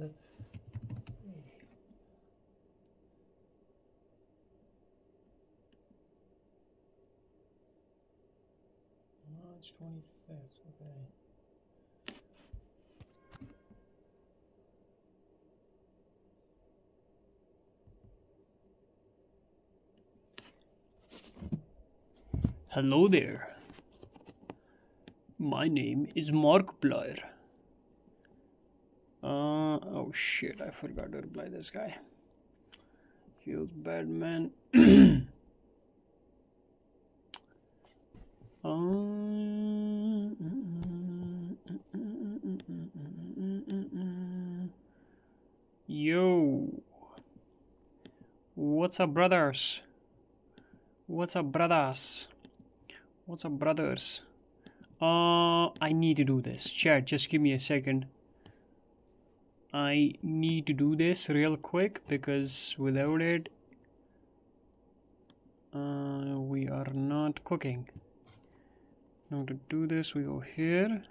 March 25th, okay. Hello there. My name is Mark Blair. Oh shit, I forgot to reply this guy. Feels bad, man. Um, Yo. What's up, brothers? What's up, brothers? What's up, brothers? Uh, I need to do this. Chat, just give me a second. I need to do this real quick because without it, uh, we are not cooking. Now to do this, we go here,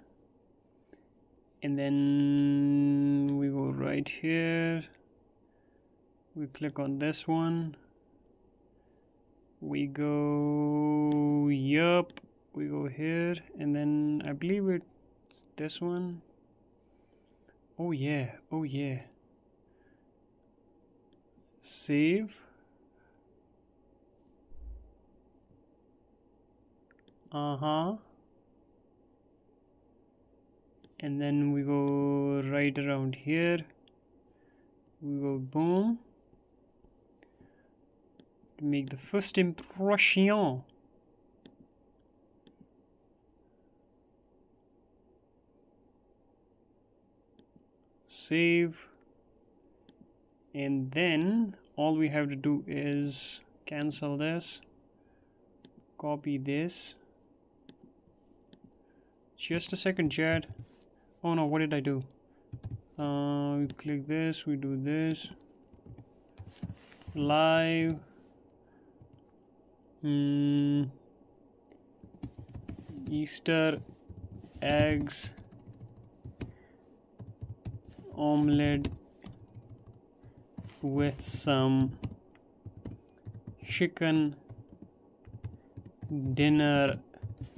and then we go right here. We click on this one. We go yup. We go here, and then I believe it's this one. Oh yeah, oh yeah. Save. Uh-huh. And then we go right around here. We go boom. Make the first impression. Save. And then all we have to do is cancel this copy this. Just a second chat oh no what did I do? Uh, we click this we do this. Live. Mm, Easter eggs omelette with some chicken dinner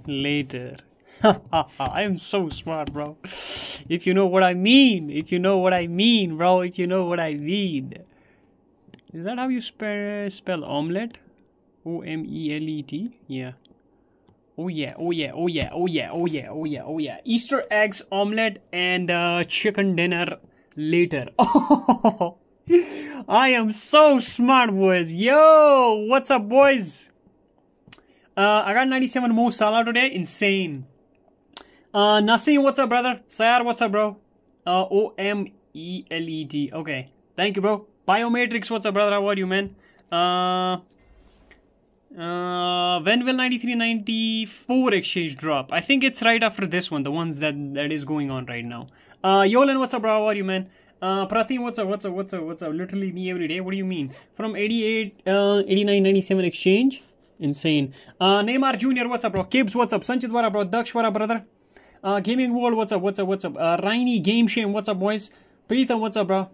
later. I am so smart, bro. If you know what I mean, if you know what I mean, bro, if you know what I mean. Is that how you spell, spell omelette? O M E L E T? Yeah. Oh yeah, oh yeah, oh yeah, oh yeah, oh yeah, oh yeah, oh yeah. Easter eggs, omelette, and uh, chicken dinner later. I am so smart, boys. Yo, what's up, boys? Uh, I got 97 more Salah today. Insane. Uh, Nasim, what's up, brother? Sayar, what's up, bro? Uh, O M E L E T. Okay. Thank you, bro. Biometrics, what's up, brother? How are you, man? Uh, uh, when will 9394 exchange drop? I think it's right after this one, the ones that that is going on right now. Uh, Yolan, what's up, bro? How are you, man? Uh, Pratim, what's up? What's up? What's up? What's up? Literally me every day. What do you mean? From 88, uh, 89, 97 exchange? Insane. Uh, Neymar Jr., what's up, bro? Kibbs, what's up? Sanchit, bro? Daksh, what up, brother? Uh, Gaming World, what's up? What's up? What's up? Uh, Rainy Game Shame, what's up, boys? Preetham, what's up, bro?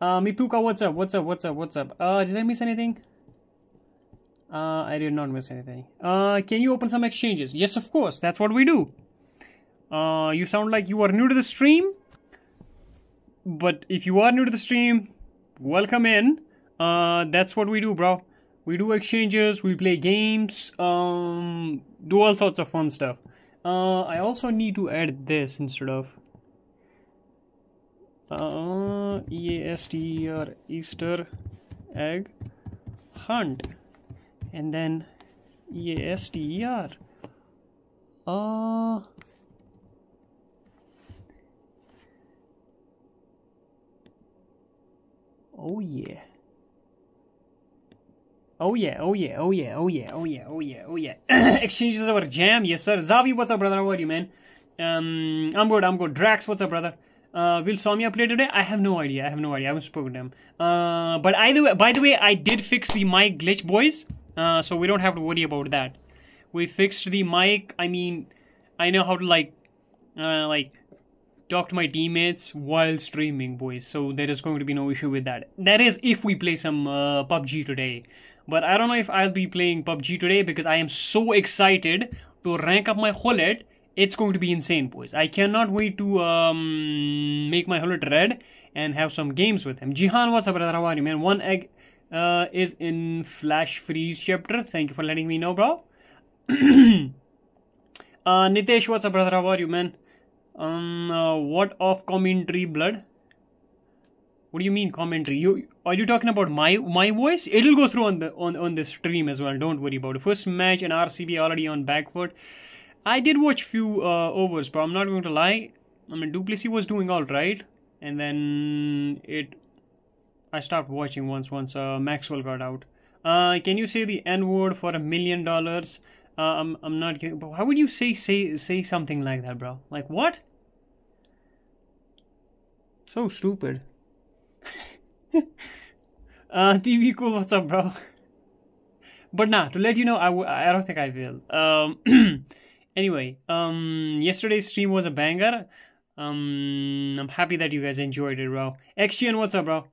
Uh, Mituka, what's up? What's up? What's up? What's up? Uh, did I miss anything? Uh, I did not miss anything. Uh, can you open some exchanges? Yes, of course. That's what we do. Uh, you sound like you are new to the stream. But if you are new to the stream, welcome in. Uh, that's what we do, bro. We do exchanges, we play games, um, do all sorts of fun stuff. Uh, I also need to add this instead of uh, EASTER Easter egg hunt and then EASTER. Uh, oh yeah. Oh yeah, oh yeah, oh yeah, oh yeah, oh yeah, oh yeah, oh yeah. Exchanges our jam, yes sir. Zavi, what's up, brother? How are you, man? Um, I'm good, I'm good. Drax, what's up, brother? Uh, will Soumya play today? I have no idea. I have no idea. I haven't spoken to him. Uh, but either way, by the way, I did fix the mic glitch, boys. Uh, so we don't have to worry about that. We fixed the mic. I mean, I know how to like, uh, like talk to my teammates while streaming, boys. So there is going to be no issue with that. That is if we play some uh, PUBG today. But I don't know if I'll be playing PUBG today because I am so excited to rank up my Gullit. It's going to be insane, boys. I cannot wait to um, make my Gullit red and have some games with him. Jihan, what's up, brother? How are you, man? One egg uh, is in Flash Freeze chapter. Thank you for letting me know, bro. uh, Nitesh, what's up, brother? How are you, man? Um, uh, what of commentary, blood? What do you mean commentary? You are you talking about my my voice? It'll go through on the on on the stream as well. Don't worry about it. First match and RCB already on back foot. I did watch few uh, overs, but I'm not going to lie. I mean, du Plessis was doing all right, and then it. I stopped watching once once uh, Maxwell got out. Uh, can you say the N word for a million dollars? Uh, I'm I'm not. But how would you say say say something like that, bro? Like what? So stupid. uh, TV cool. What's up, bro? But nah, to let you know, I w- I don't think I will. Um. anyway, um, yesterday's stream was a banger. Um, I'm happy that you guys enjoyed it, bro. XGN, what's up, bro?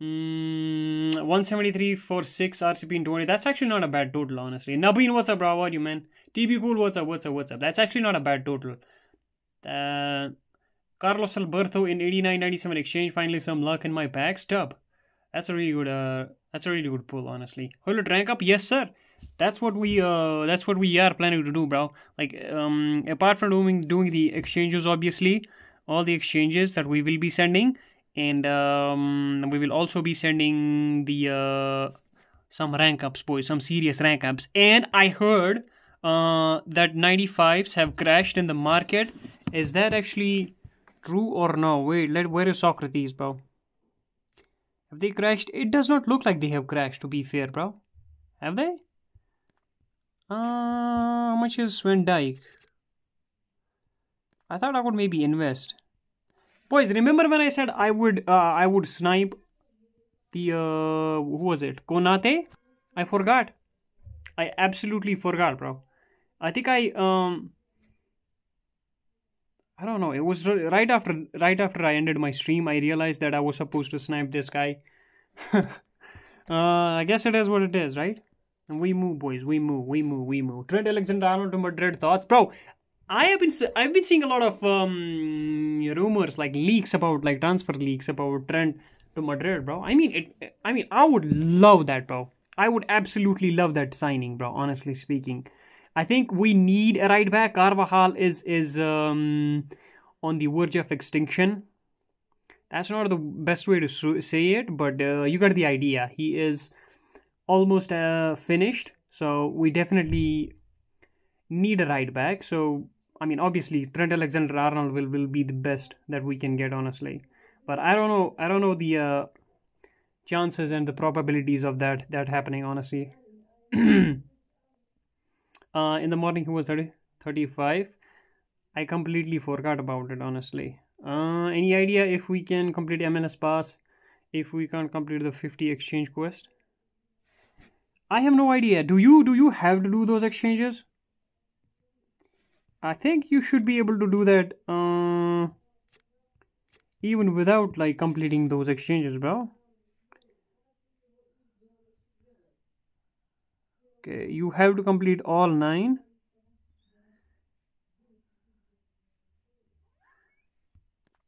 Mm, 173 for 6 RCB in 20. That's actually not a bad total, honestly. Nabeen, what's up, bro? What you, man? TB Cool, what's up, what's up, what's up? That's actually not a bad total. Uh, Carlos Alberto in 89.97 exchange. Finally, some luck in my pack. Stub. That's a really good. Uh, that's a really good pull, honestly. Gullit rank up, yes, sir. That's what we. Uh, that's what we are planning to do, bro. Like, um, apart from doing doing the exchanges, obviously, all the exchanges that we will be sending, and um, we will also be sending the uh, some rank ups, boys, some serious rank ups. And I heard uh, that 95s have crashed in the market. Is that actually true or no? Wait, let where is Socrates, bro? Have they crashed? It does not look like they have crashed, to be fair, bro. Have they? Uh, how much is Van Dijk? I thought I would maybe invest. Boys, remember when I said I would uh, I would snipe the uh, who was it? Konate? I forgot. I absolutely forgot, bro. I think I um I don't know. It was right after right after I ended my stream. I realized that I was supposed to snipe this guy. uh, I guess it is what it is, right? And we move, boys. We move. We move. We move. Trent Alexander-Arnold to Madrid. Thoughts, bro? I have been I've been seeing a lot of um, rumors like leaks about like transfer leaks about Trent to Madrid, bro. I mean it. I mean I would love that, bro. I would absolutely love that signing, bro. Honestly speaking, I think we need a right back. Carvajal is is um, on the verge of extinction. That's not the best way to say it, but uh, you got the idea. He is almost uh, finished, so we definitely need a right back. So I mean, obviously, Trent Alexander-Arnold will, will be the best that we can get, honestly. But I don't know. I don't know the uh, chances and the probabilities of that that happening, honestly. uh, in the morning, he was 30, 35. I completely forgot about it, honestly. Uh, any idea if we can complete MLS pass if we can't complete the 50 exchange quest? I have no idea. Do you do you have to do those exchanges? I think you should be able to do that uh, even without like completing those exchanges, bro. Okay, you have to complete all nine.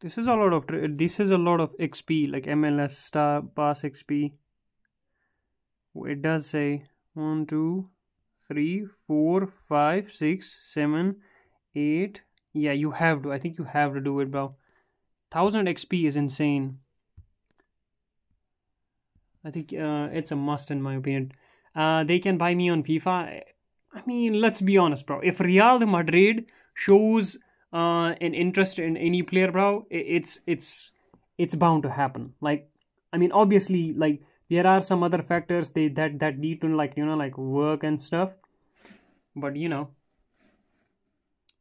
This is a lot of this is a lot of XP like MLS star pass XP. It does say one, two, three, four, five, six, seven, 8 yeah you have to i think you have to do it bro. 1000 xp is insane. I think uh, it's a must in my opinion. Uh, they can buy me on fifa. I mean let's be honest bro. If real madrid shows uh, an interest in any player bro it's it's it's bound to happen. Like i mean obviously like there are some other factors they that that need to like you know like work and stuff. But you know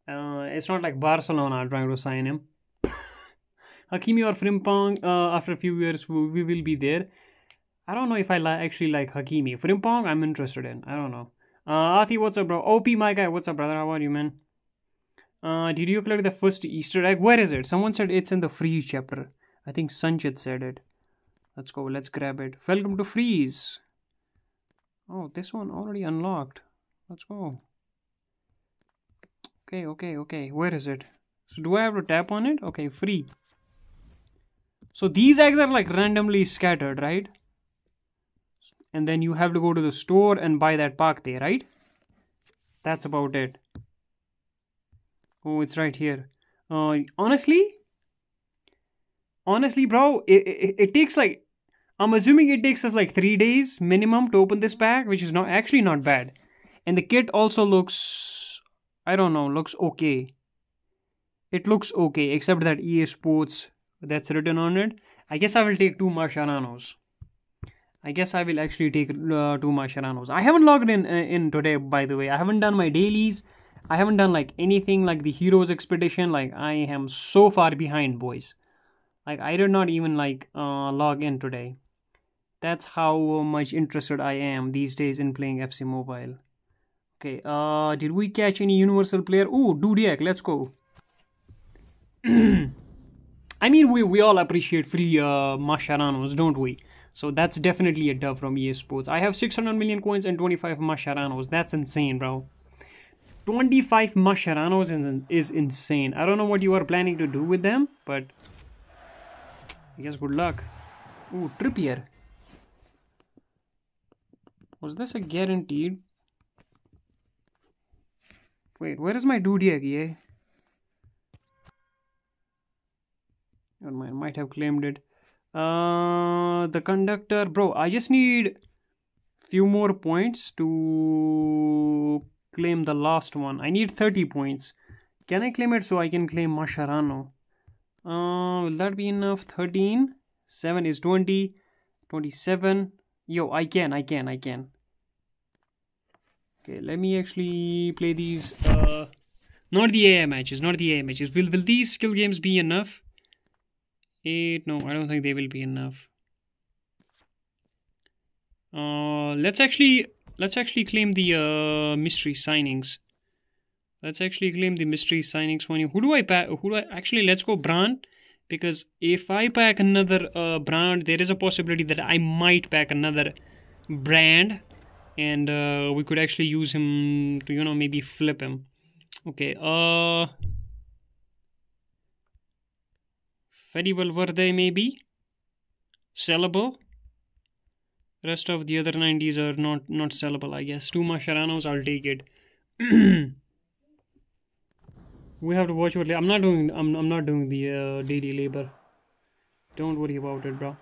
uh, it's not like Barcelona trying to sign him. Hakimi or Frimpong, uh, after a few years, we will be there. I don't know if I li actually like Hakimi. Frimpong, I'm interested in. I don't know. Uh, Ati, what's up, bro? OP, my guy, what's up, brother? How are you, man? Uh, did you collect the first Easter egg? Where is it? Someone said it's in the freeze chapter. I think Sanchit said it. Let's go. Let's grab it. Welcome to freeze. Oh, this one already unlocked. Let's go. Okay, okay, okay. Where is it? So do I have to tap on it? Okay, free. So these eggs are like randomly scattered, right? And then you have to go to the store and buy that pack there, right? That's about it. Oh, it's right here. Uh, honestly, honestly, bro, it, it, it takes like, I'm assuming it takes us like three days minimum to open this pack, which is not actually not bad. And the kit also looks, I don't know, looks okay. It looks okay, except that EA Sports that's written on it. I guess I will take two Mascherano's. I guess I will actually take uh, two Mascherano's. I haven't logged in uh, in today, by the way. I haven't done my dailies. I haven't done like anything like the Heroes Expedition. Like I am so far behind, boys. Like I did not even like uh, log in today. That's how much interested I am these days in playing FC Mobile. Okay, uh, did we catch any Universal player? Oh, Dudiak, let's go. I mean, we, we all appreciate free uh, Mascherano's, don't we? So that's definitely a dub from EA Sports. I have 600 million coins and 25 Mascherano's. That's insane, bro. 25 Mascherano's is, is insane. I don't know what you are planning to do with them, but I guess good luck. Ooh, Trippier. Was this a guaranteed? Wait, where is my Dudiak, yeah? I might have claimed it. Uh, the conductor, bro. I just need few more points to claim the last one. I need 30 points. Can I claim it so I can claim Mascherano? Uh, will that be enough? 13. 7 is 20. 27. Yo, I can, I can, I can. Okay, let me actually play these. Uh, not the AI matches, not the AI matches. Will, will these skill games be enough? 8 no i don't think they will be enough uh let's actually let's actually claim the uh mystery signings let's actually claim the mystery signings for you who do i pack who do i actually let's go brand because if i pack another uh brand there is a possibility that i might pack another brand and uh we could actually use him to you know maybe flip him. Okay uh Fede Valverde maybe? Sellable? Rest of the other 90s are not not sellable I guess. Two Mascherano's I'll take it. We have to watch what I'm not doing I'm, I'm not doing the uh, daily labor. Don't worry about it bro.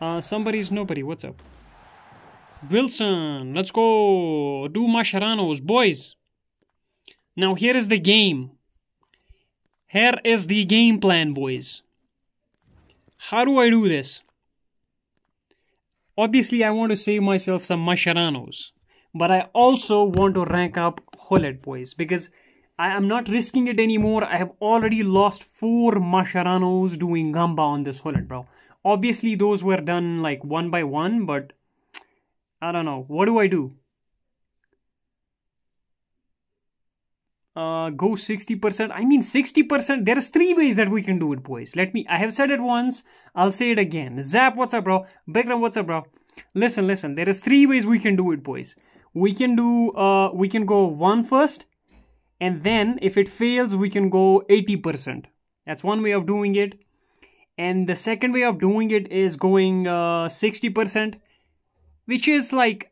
Uh somebody's nobody. What's up Wilson let's go do Mascherano's boys now here is the game here is the game plan, boys. How do I do this? Obviously, I want to save myself some Mascherano's. But I also want to rank up Gullit, boys. Because I am not risking it anymore. I have already lost 4 Mascherano's doing Gamba on this Gullit, bro. Obviously, those were done like one by one, but I don't know. What do I do? uh, go 60%. I mean 60%. There's three ways that we can do it, boys. Let me, I have said it once. I'll say it again. Zap, what's up, bro? Bikram, what's up, bro? Listen, listen. There is three ways we can do it, boys. We can do, uh, we can go one first. And then if it fails, we can go 80%. That's one way of doing it. And the second way of doing it is going uh, 60%, which is like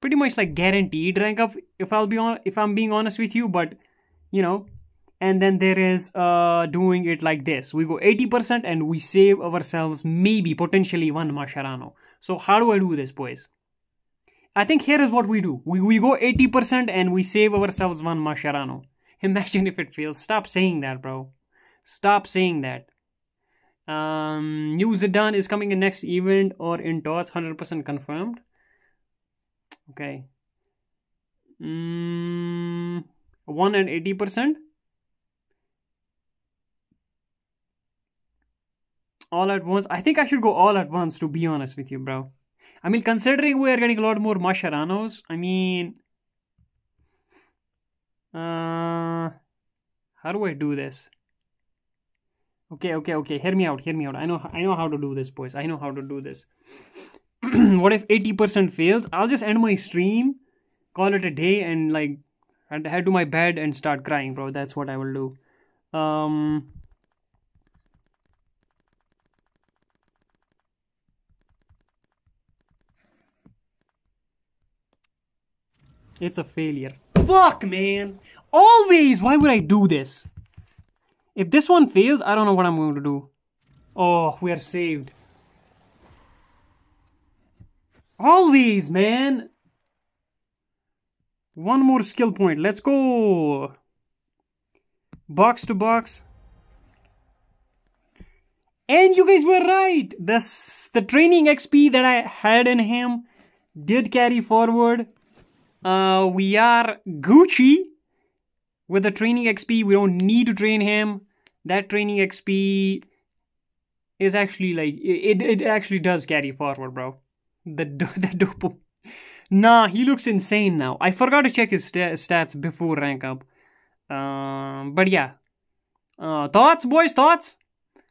pretty much like guaranteed rank up if I'll be on if I'm being honest with you, but you know and then there is uh doing it like this. We go 80% and we save ourselves maybe potentially one Mascherano. So how do I do this boys? I think here is what we do. We, we go 80% and we save ourselves one Mascherano. Imagine if it fails. Stop saying that bro. Stop saying that. Um new Zidane is coming in next event or in dots 100% confirmed okay mm 1 and 80 percent all at once i think i should go all at once to be honest with you bro i mean considering we are getting a lot more Mascherano's i mean uh How do I do this? Okay, okay, okay. Hear me out. Hear me out. I know. I know how to do this, boys. I know how to do this. what if 80% fails? I'll just end my stream, call it a day, and like head to my bed and start crying, bro. That's what I will do. Um. It's a failure. Fuck, man. Always. Why would I do this? If this one fails, I don't know what I'm going to do. Oh, we are saved. Always, man. One more skill point. Let's go. Box to box. And you guys were right. The, the training XP that I had in him did carry forward. Uh, we are Gucci with the training XP. We don't need to train him. That training XP is actually like it. It actually does carry forward, bro. The the dope. Nah, he looks insane now. I forgot to check his st stats before rank up. Um, but yeah. Uh, thoughts, boys? Thoughts?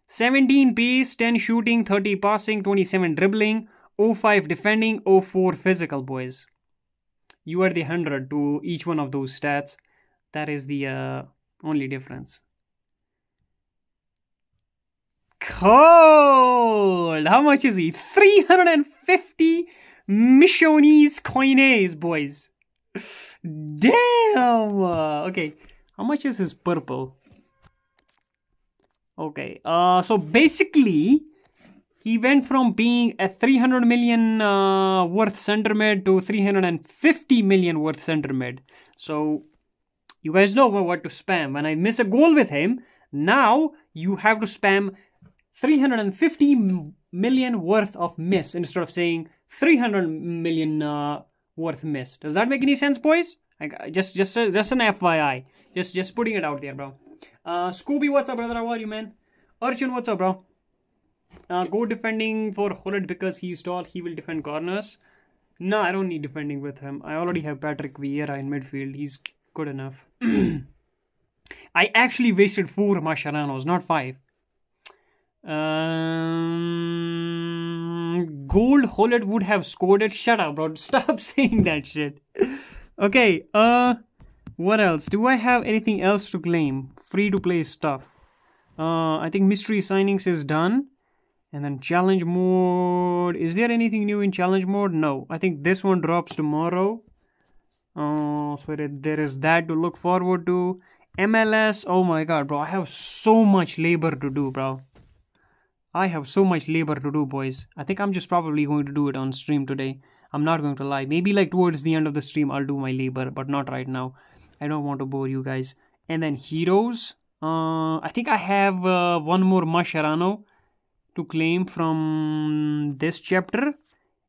17 pace, 10 shooting, 30 passing, 27 dribbling, 05 defending, 04 physical, boys you are the 100 to each one of those stats that is the uh, only difference cold. How much is he? 350 Missionese coines boys. Damn. Okay how much is his purple? Okay uh so basically he went from being a 300 million uh, worth center mid to 350 million worth center mid. So you guys know what to spam. When I miss a goal with him, now you have to spam 350 million worth of miss instead of saying 300 million uh, worth miss. Does that make any sense, boys? Like, just, just, just an FYI. Just, just putting it out there, bro. Uh, Scooby, what's up, brother? How are you, man? Arjun, what's up, bro? Uh, go defending for Gullit because he's tall. He will defend corners. No, I don't need defending with him. I already have Patrick Vieira in midfield. He's good enough. I actually wasted four Mascherano's, not five. Um, Gold Gullit would have scored it. Shut up, bro. Stop saying that shit. okay, uh, what else? Do I have anything else to claim? Free to play stuff. Uh, I think mystery signings is done and then challenge mode is there anything new in challenge mode no i think this one drops tomorrow uh, so there is that to look forward to mls oh my god bro i have so much labor to do bro i have so much labor to do boys. I think i'm just probably going to do it on stream today. I'm not going to lie. Maybe like towards the end of the stream i'll do my labor but not right now. I don't want to bore you guys. And then heroes? Uh, i think i have uh, one more mascherano to claim from this chapter.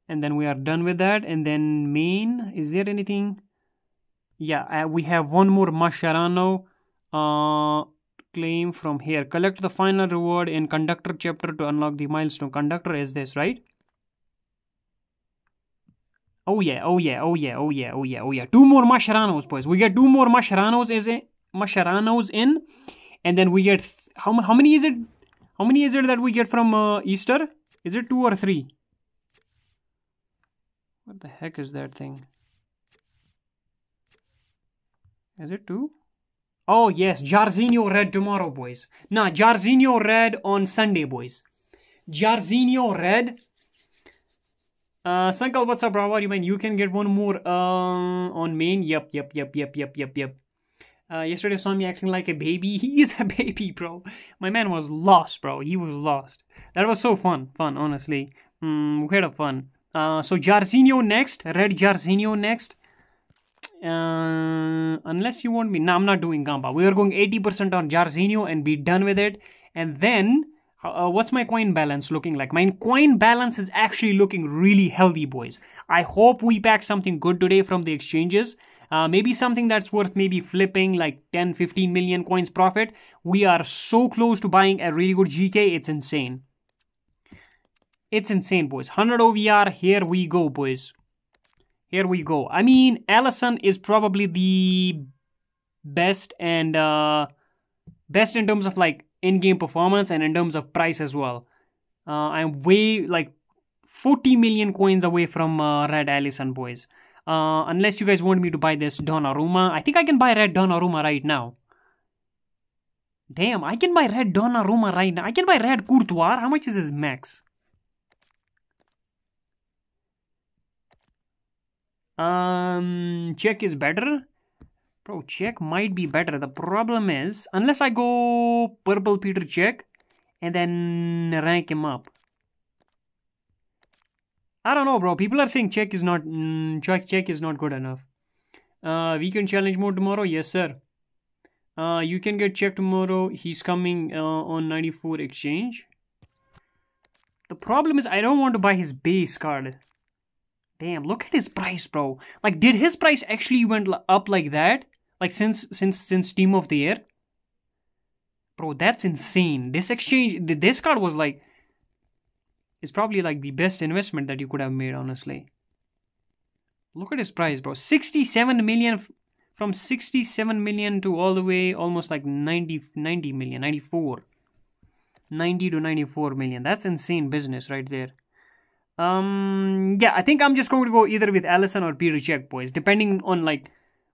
And then we are done with that. And then main is there anything? Yeah uh, we have one more Mascherano. Uh, claim from here collect the final reward in conductor chapter to unlock the milestone conductor is this right oh yeah oh yeah oh yeah oh yeah oh yeah oh yeah two more Mascheranos boys we get two more Mascheranos is it Mascheranos in and then we get how, how many is it how many is it that we get from uh, Easter? Is it two or three? What the heck is that thing? Is it two? Oh yes, Jairzinho Red tomorrow, boys. Nah, Jairzinho Red on Sunday, boys. Jairzinho Red. Uh, Sankal, what's up, bro? What do you mean? You can get one more uh, on main. Yep, yep, yep, yep, yep, yep, yep. Uh, yesterday saw me acting like a baby. He is a baby, bro. My man was lost, bro. He was lost. That was so fun. Fun, honestly. Mm, we had a fun. Uh, so Jairzinho next. Red Jairzinho next. Uh, unless you want me. No, I'm not doing Gamba. We are going 80% on Jairzinho and be done with it. And then, uh, what's my coin balance looking like? My coin balance is actually looking really healthy, boys. I hope we pack something good today from the exchanges. Uh, maybe something that's worth maybe flipping like 10 15 million coins profit we are so close to buying a really good gk it's insane it's insane boys 100 ovr here we go boys here we go i mean Alisson is probably the best and uh best in terms of like in-game performance and in terms of price as well. Uh, I'm way like 40 million coins away from uh, Red Alisson, boys. Uh, unless you guys want me to buy this Donnarumma. I think I can buy Red Donnarumma right now. Damn, I can buy Red Donnarumma right now. I can buy Red Courtois. How much is his max? Um, Cech is better. Bro, Cech might be better. The problem is, unless I go purple Peter Cech and then rank him up. I don't know, bro. People are saying Cech is not mm, check Cech is not good enough. Uh, weekend challenge mode tomorrow, yes sir. Uh, you can get Cech tomorrow. He's coming uh, on 94 exchange. The problem is I don't want to buy his base card. Damn, look at his price, bro. Like, did his price actually went up like that? Like since since since Team of the Year? Bro, that's insane. This exchange, this card was like, it's probably like the best investment that you could have made, honestly. Look at his price, bro. 67 million from 67 million to all the way almost like 90, 90 million, 94. 90 to 94 million. That's insane business right there. Um, yeah, I think I'm just going to go either with Alisson or Peter Cech, boys, depending on like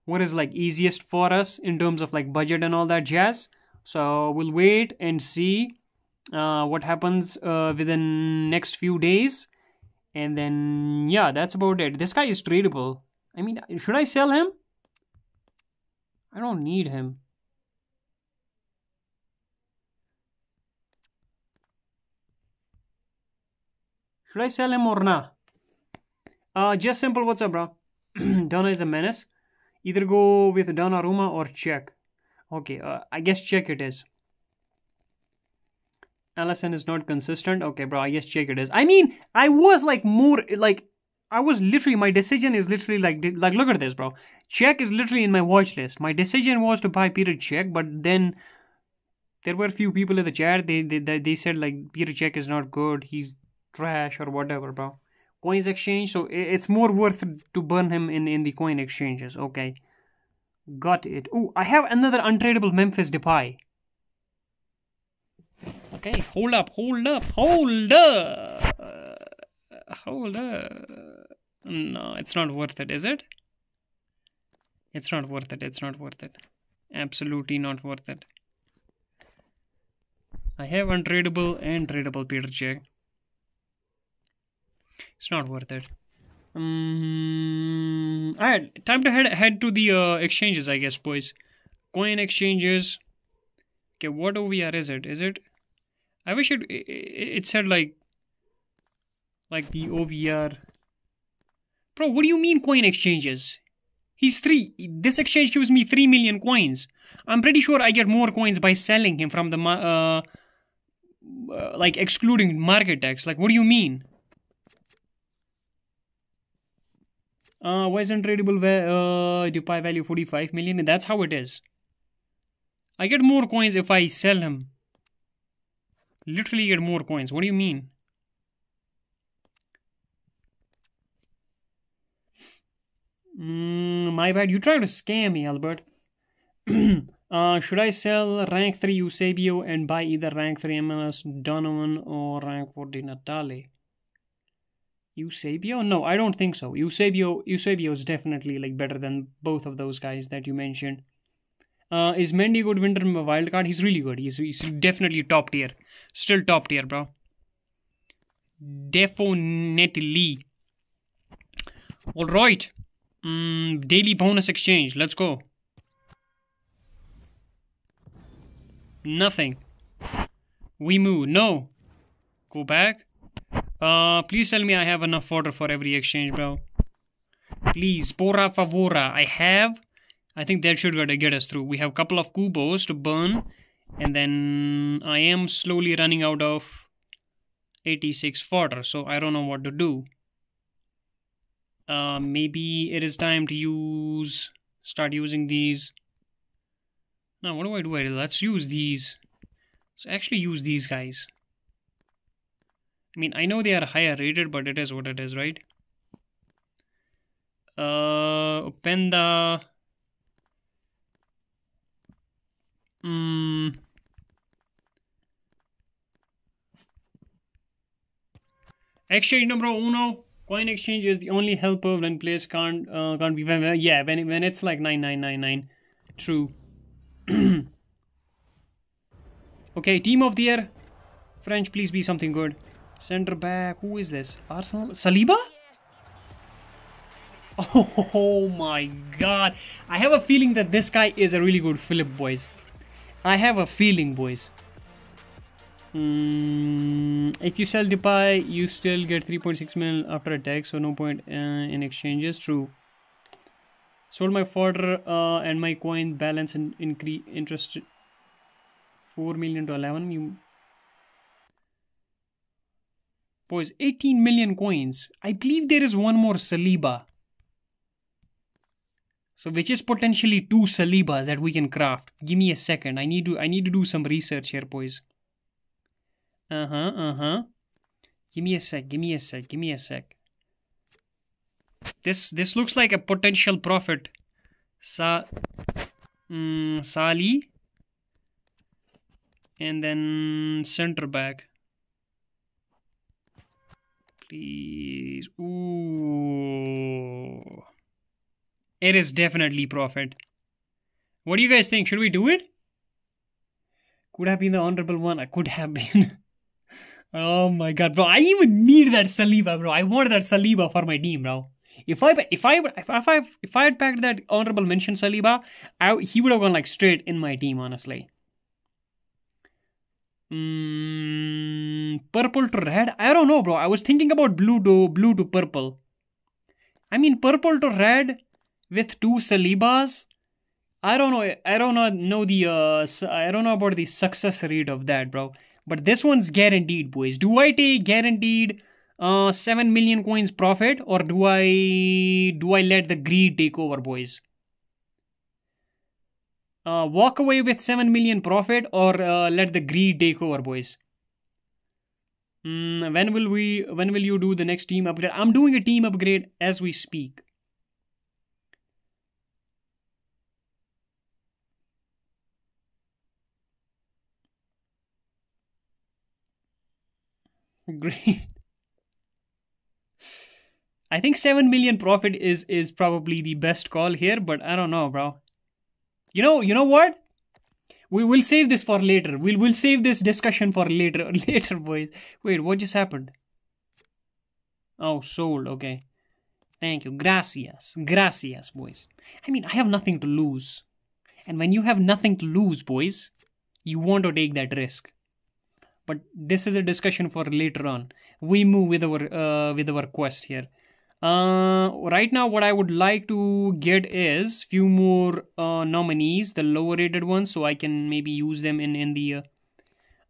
what is like easiest for us in terms of like budget and all that jazz. So we'll wait and see uh, what happens uh, within next few days, and then yeah, that's about it. This guy is tradable. I mean, should I sell him? I don't need him. Should I sell him or not? Uh, just simple. What's up, bro? Donna is a menace. Either go with Donnarumma or Cech. Okay, uh, I guess Cech it is. Alisson is not consistent. Okay, bro, I guess Cech it is. I mean, I was like more like I was literally my decision is literally like like look at this, bro. Cech is literally in my watch list. My decision was to buy Peter Cech, but then there were a few people in the chat. They they they said like Peter Cech is not good. He's trash or whatever, bro. Coins exchange, so it's more worth to burn him in, in the coin exchanges. Okay. Got it. Oh, I have another untradeable Memphis Depay. Okay, hold up, hold up, hold up. Uh, hold up. No, it's not worth it, is it? It's not worth it, it's not worth it. Absolutely not worth it. I have untradeable and tradable Peter Cech. It's not worth it. Um, Alright, time to head head to the uh, exchanges, I guess, boys. Coin exchanges. Okay, what OVR is it? Is it? I wish it it, it said like like the OVR. Bro, what do you mean coin exchanges? He's three. This exchange gives me three million coins. I'm pretty sure I get more coins by selling him from the uh, uh like excluding market tax. Like, what do you mean? Uh, why isn't tradable uh, Depay value 45 million? That's how it is. I get more coins if I sell him. Literally get more coins. What do you mean? Mm, my bad. You try to scam me, Albert. uh, should I sell rank 3 Eusebio and buy either rank 3 MLS Donovan or rank 4 Di Natale? Eusebio? No, I don't think so. Eusebio, Eusebio is definitely like better than both of those guys that you mentioned. Uh, is Mendy good winter wild card? He's really good. He's, he's definitely top tier. Still top tier, bro. Definitely. Alright. Mm, daily bonus exchange. Let's go. Nothing. We move. No. Go back. Uh, please tell me I have enough water for every exchange, bro. Please, pora favora. I have. I think that should get us through. We have a couple of kubos to burn. And then I am slowly running out of 86 fodder. So I don't know what to do. Uh, maybe it is time to use... Start using these. Now, what do I do? Let's use these. Let's actually use these guys. I mean, I know they are higher rated, but it is what it is, right? Uh, Penda. Mm. Exchange number uno. Coin exchange is the only helper when players can't uh, can't be yeah when when it's like nine nine nine nine. True. okay, team of the year. French, please be something good. Center back. Who is this? Arsenal. Saliba. Oh my god. I have a feeling that this guy is a really good Philip, boys. I have a feeling, boys. Mm, if you sell Depay, you still get 3.6 mil after a tax, so no point uh, in exchanges. True. Sold my fodder uh, and my coin balance and increase interest 4 million to 11. You boys, 18 million coins. I believe there is one more Saliba. So which is potentially two Salibas that we can craft. Give me a second. I need to I need to do some research here, boys. Uh-huh, uh-huh. Give me a sec, give me a sec, give me a sec. This this looks like a potential profit. Sa mm, Sali. And then center back. Please. Ooh. It is definitely profit. What do you guys think? Should we do it? Could have been the honorable one. I could have been. oh my god, bro! I even need that Saliba, bro. I want that Saliba for my team, bro. If I if I if I if I had packed that honorable mention Saliba, I, he would have gone like straight in my team, honestly. Mm, purple to red? I don't know, bro. I was thinking about blue to blue to purple. I mean, purple to red with two Salibas. I don't know. I don't know. Know the. Uh, I don't know about the success rate of that, bro. But this one's guaranteed, boys. Do I take guaranteed uh, seven million coins profit, or do I do I let the greed take over, boys? Uh, walk away with 7 million profit or uh, let the greed take over boys mm, when will we when will you do the next team upgrade i'm doing a team upgrade as we speak Great. I think 7 million profit is is probably the best call here, but I don't know, bro. You know, you know what? We will save this for later. We'll we'll save this discussion for later later, boys. Wait, what just happened? Oh, sold. Okay. Thank you. Gracias. Gracias, boys. I mean, I have nothing to lose. And when you have nothing to lose, boys, you want to take that risk but this is a discussion for later on we move with our uh, with our quest here uh, right now what i would like to get is few more uh, nominees the lower rated ones so i can maybe use them in in the uh,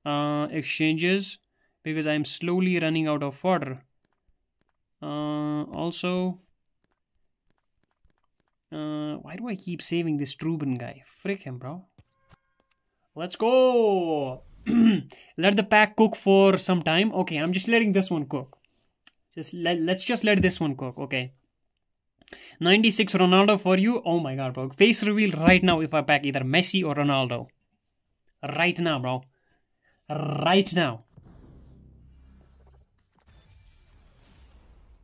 uh exchanges because i'm slowly running out of fodder uh, also uh, why do i keep saving this Truben guy? Frick him bro. Let's go! Let the pack cook for some time. Okay i'm just letting this one cook just let, let's just let this one cook okay? 96 ronaldo for you. Oh my god bro. Face reveal right now if i pack either messi or ronaldo. Right now bro. Right now.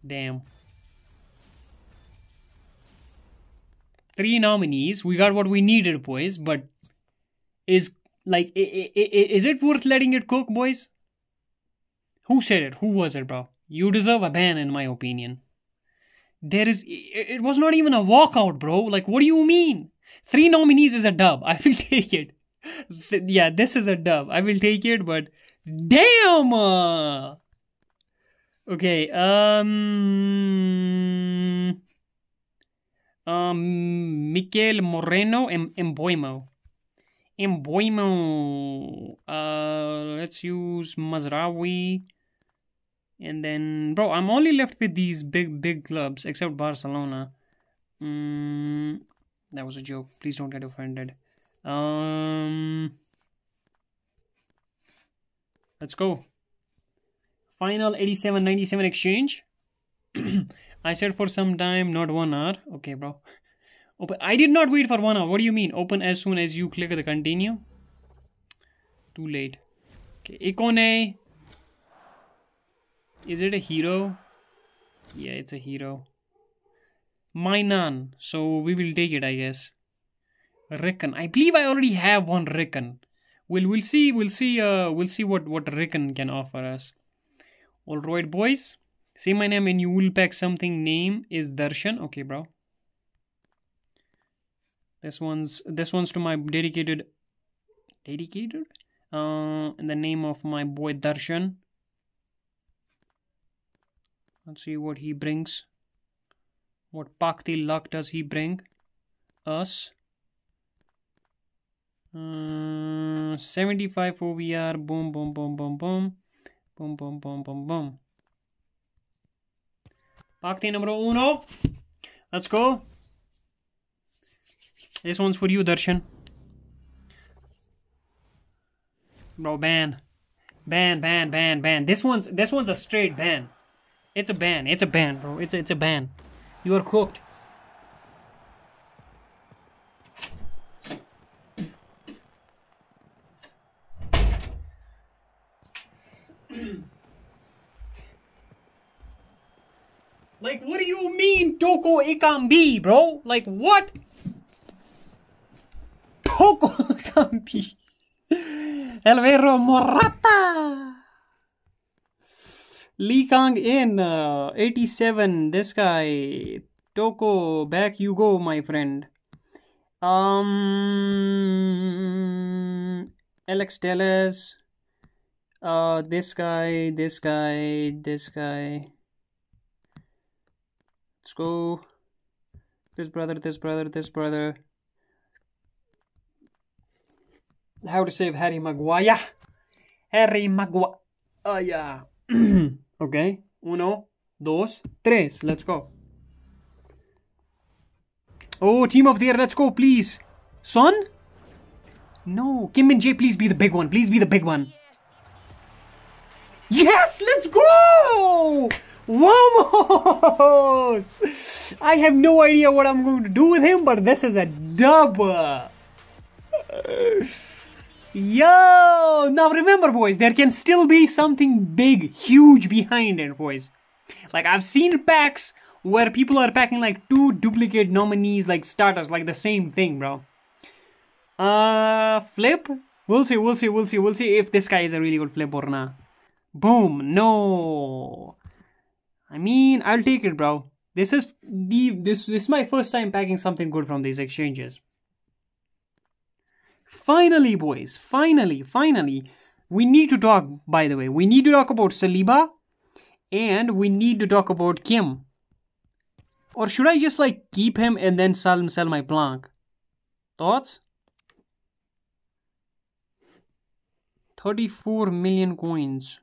Damn. Three nominees. We got what we needed boys but is like, is it worth letting it cook, boys? Who said it? Who was it, bro? You deserve a ban, in my opinion. There is. It was not even a walkout, bro. Like, what do you mean? Three nominees is a dub. I will take it. Yeah, this is a dub. I will take it, but damn. Uh, okay. Um. Um. Mikel Moreno and, and Boimo. Emboimo. Uh, let's use Mazraoui. And then, bro, I'm only left with these big, big clubs, except Barcelona. Mm, that was a joke. Please don't get offended. Um, let's go. Final 87.97 exchange. I said for some time, not one hour. Okay, bro. Open. I did not wait for one hour. What do you mean? Open as soon as you click the continue. Too late. Okay, Ikone. Is it a hero? Yeah, it's a hero. Mainan. So we will take it, I guess. Rickon. I believe I already have one Rickon. We'll we'll see we'll see uh we'll see what what Rickon can offer us. All right, boys. Say my name and you will pack something. Name is Darshan. Okay, bro. This one's this one's to my dedicated dedicated uh in the name of my boy Darshan. Let's see what he brings. What Pakti luck does he bring us? Uh, 75 OVR. Boom, boom, boom, boom, boom. Boom, boom, boom, boom, boom. Pakti number uno. Let's go. This one's for you, Darshan. Bro, ban. Ban, ban, ban, ban. This one's this one's a straight ban. It's a ban. It's a ban, bro. It's a, it's a ban. You are cooked. like, what do you mean, Toko Ekambi, bro? Like, what? Toko Ekambi. El Vero Morata. Lee Kang in uh, 87 this guy Toko back you go my friend. Um Alex Telles. Uh this guy this guy this guy. Let's go. This brother this brother this brother. How to save Harry Maguire? Harry Maguire. Oh yeah Okay. Uno, dos, tres. Let's go. Oh, team of the year. Let's go, please. Son? No. Kim Min Jae, please be the big one. Please be the big one. Yes, let's go! Vamos! I have no idea what I'm going to do with him, but this is a dub. Yo! Now remember, boys, there can still be something big, huge behind it, boys. Like, I've seen packs where people are packing like two duplicate nominees, like starters, like the same thing, bro. Uh, flip? We'll see, we'll see, we'll see, we'll see if this guy is a really good flip or not. Boom, no. I mean, I'll take it, bro. This is the this this is my first time packing something good from these exchanges. Finally, boys, finally, finally, we need to talk, by the way, we need to talk about Saliba and we need to talk about Kim. Or should I just like keep him and then sell, sell my Blanc? Thoughts? 34 million coins.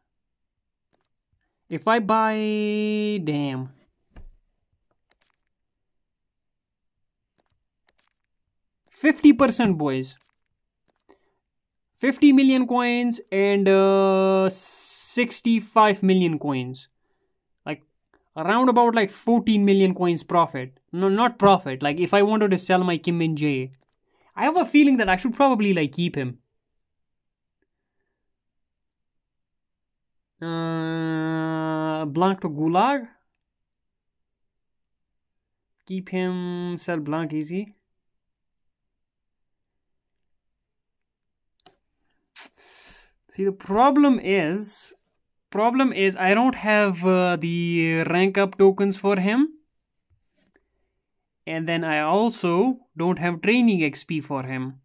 If I buy... Damn. Fifty percent, boys. 50 million coins and uh, 65 million coins. Like around about like 14 million coins profit. No not profit. Like if i wanted to sell my kim min jae i have a feeling that i should probably like keep him. Uh, blanc to gulag keep him sell blanc easy See, the problem is, problem is I don't have uh, the rank up tokens for him. And then I also don't have training XP for him.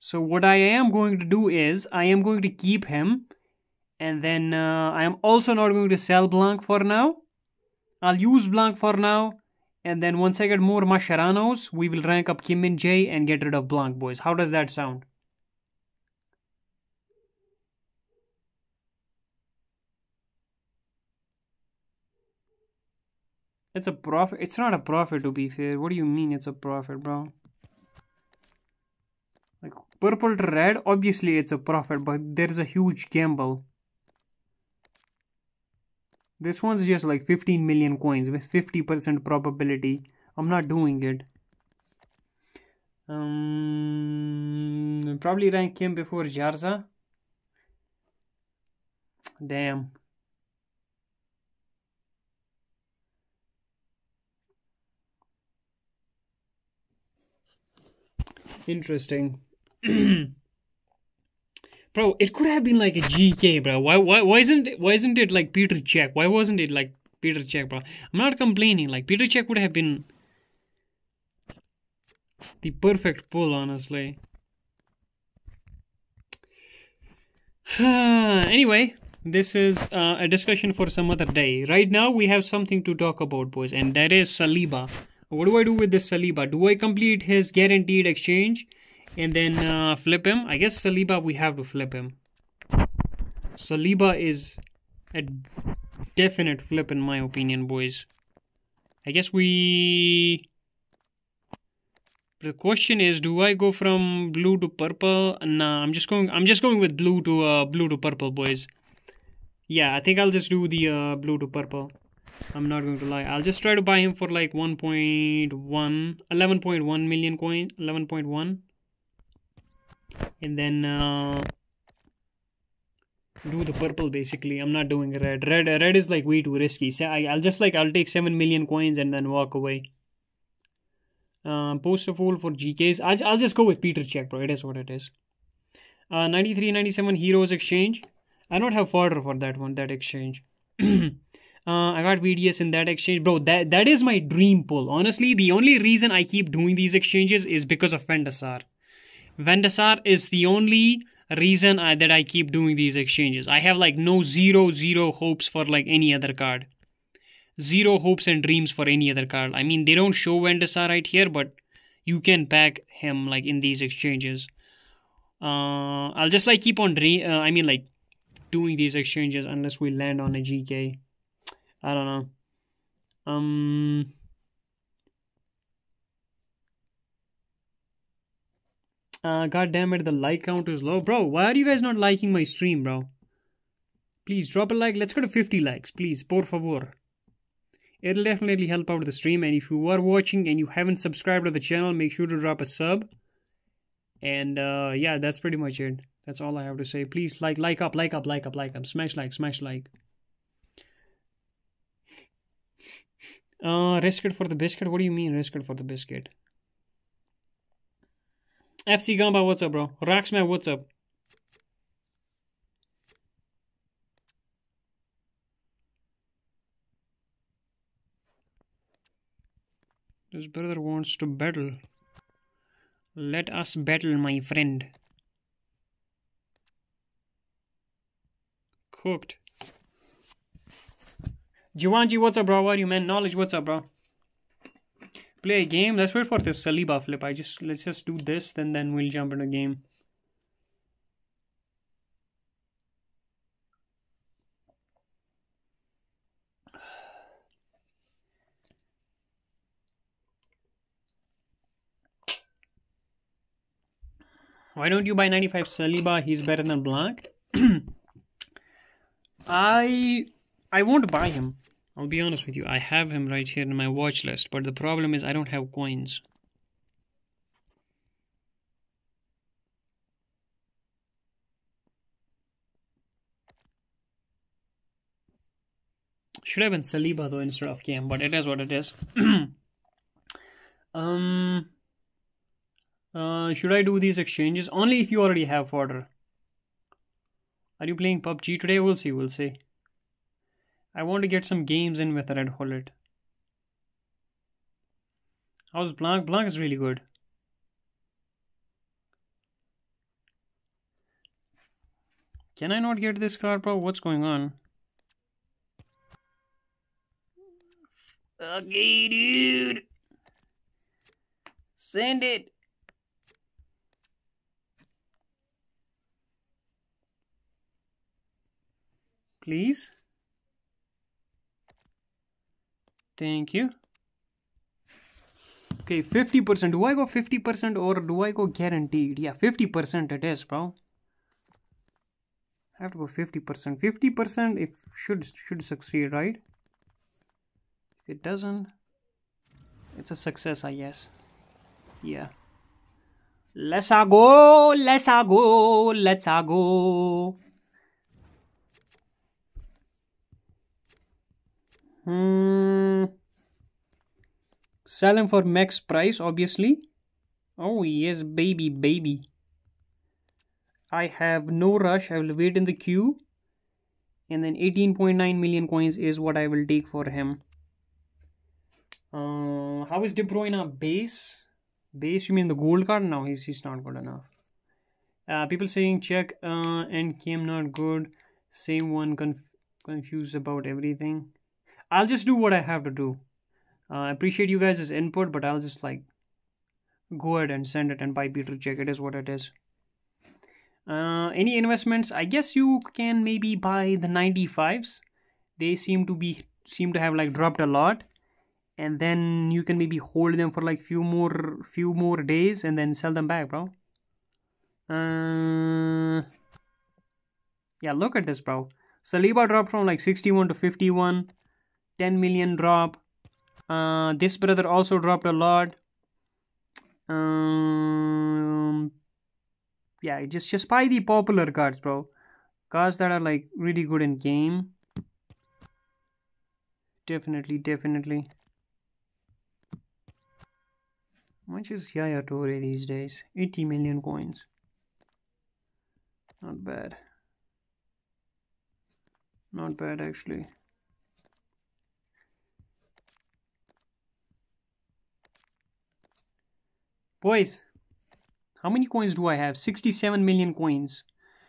So what I am going to do is, I am going to keep him. And then uh, I am also not going to sell Blanc for now. I'll use Blanc for now. And then once I get more Masharanos, we will rank up Kim Min Jae and get rid of Blanc, boys. How does that sound? It's a profit. It's not a profit to be fair. What do you mean it's a profit, bro? Like purple to red, obviously it's a profit, but there's a huge gamble. This one's just like 15 million coins with 50% probability. I'm not doing it. Um, probably rank him before Jarza. Damn. Interesting. bro, it could have been like a GK, bro. Why why why isn't it why isn't it like Peter Cech? Why wasn't it like Peter Cech, bro? I'm not complaining. Like Peter Cech would have been the perfect pull, honestly. anyway, this is uh, a discussion for some other day. Right now, we have something to talk about, boys, and that is Saliba. What do I do with this Saliba? Do I complete his guaranteed exchange and then uh, flip him? I guess Saliba, we have to flip him. Saliba is a definite flip in my opinion, boys. I guess we the question is, do I go from blue to purple? Nah, I'm just going. I'm just going with blue to uh, blue to purple, boys. Yeah, I think I'll just do the uh, blue to purple. I'm not going to lie. I'll just try to buy him for like 1.1, 11.1 million coin, 11.1, and then uh, do the purple. Basically, I'm not doing red. Red, red is like way too risky. So I, I'll just like I'll take seven million coins and then walk away. Uh, poster pool for GKs. I'll, I'll just go with Peter Cech, bro. It is what it is. Uh, 93 97 Heroes Exchange. I don't have fodder for that one, that exchange. uh, I got VDS in that exchange. Bro, that, that is my dream pull. Honestly, the only reason I keep doing these exchanges is because of Van der Sar. Vendasar is the only reason I, that I keep doing these exchanges. I have like no zero, zero hopes for like any other card zero hopes and dreams for any other card. I mean, they don't show Van der Sar right here, but you can pack him like in these exchanges. Uh, I'll just like keep on. Uh, I mean, like doing these exchanges unless we land on a GK. I don't know. Um. Uh, God damn it, the like count is low. Bro, why are you guys not liking my stream, bro? Please drop a like. Let's go to 50 likes, please. Por favor it'll definitely help out the stream and if you are watching and you haven't subscribed to the channel make sure to drop a sub and uh, yeah that's pretty much it that's all i have to say please like like up like up like up like up smash like smash like uh risk it for the biscuit what do you mean risk it for the biscuit fc gamba what's up bro rocksmith what's up This brother wants to battle. Let us battle, my friend. Cooked. Jivanji, what's up, bro? What are you, man? Knowledge, what's up, bro? Play a game. Let's wait for this Saliba flip. I just let's just do this, then then we'll jump in into game. Why don't you buy 95 Saliba? He's better than Blanc. I I won't buy him. I'll be honest with you. I have him right here in my watch list, but the problem is I don't have coins. Should have been Saliba though instead of Cam, but it is what it is. um uh, should I do these exchanges? Only if you already have fodder. Are you playing PUBG today? We'll see, we'll see. I want to get some games in with Red Gullit. How's Blanc? Blanc is really good. Can I not get this card, bro? What's going on? Okay, dude. Send it. please thank you. Okay 50% do I go 50% or do I go guaranteed? Yeah 50% it is bro. I have to go 50% 50% if should should succeed right? If it doesn't it's a success I guess. Yeah. Let's a go, let's a go, let's a go. Hmm. Sell him for max price, obviously. Oh yes, baby, baby. I have no rush. I will wait in the queue. And then 18.9 million coins is what I will take for him. Uh, how is De Bruyne base? Base, you mean the gold card? No, he's, he's not good enough. Uh, people saying check uh, and came not good. Same one conf confused about everything. I'll just do what I have to do. Uh, I appreciate you guys' input, but I'll just like go ahead and send it and buy Peter Cech. It is what it is. Uh, any investments? I guess you can maybe buy the 95s. They seem to be seem to have like dropped a lot and then you can maybe hold them for like few more few more days and then sell them back bro uh, yeah look at this bro Saliba dropped from like 61 to 51 10 million drop uh, this brother also dropped a lot um, yeah just just buy the popular cards bro cards that are like really good in game definitely definitely much is Yaya Toure these days? 80 million coins. Not bad. Not bad actually. Boys, how many coins do I have? 67 million coins.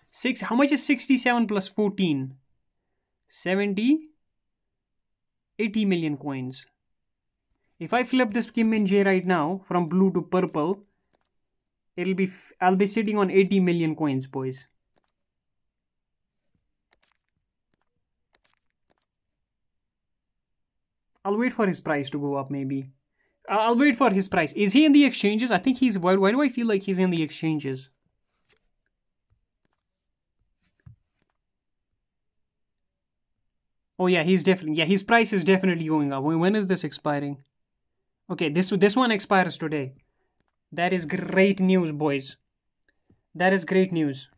Six. How much is 67 plus 14? 70? 80 million coins. If I flip this Kim Min Jae right now from blue to purple, it'll be I'll be sitting on 80 million coins, boys. I'll wait for his price to go up, maybe. I'll wait for his price. Is he in the exchanges? I think he's. Why, why do I feel like he's in the exchanges? Oh yeah, he's definitely. Yeah, his price is definitely going up. When is this expiring? Okay, this this one expires today. That is great news, boys. That is great news.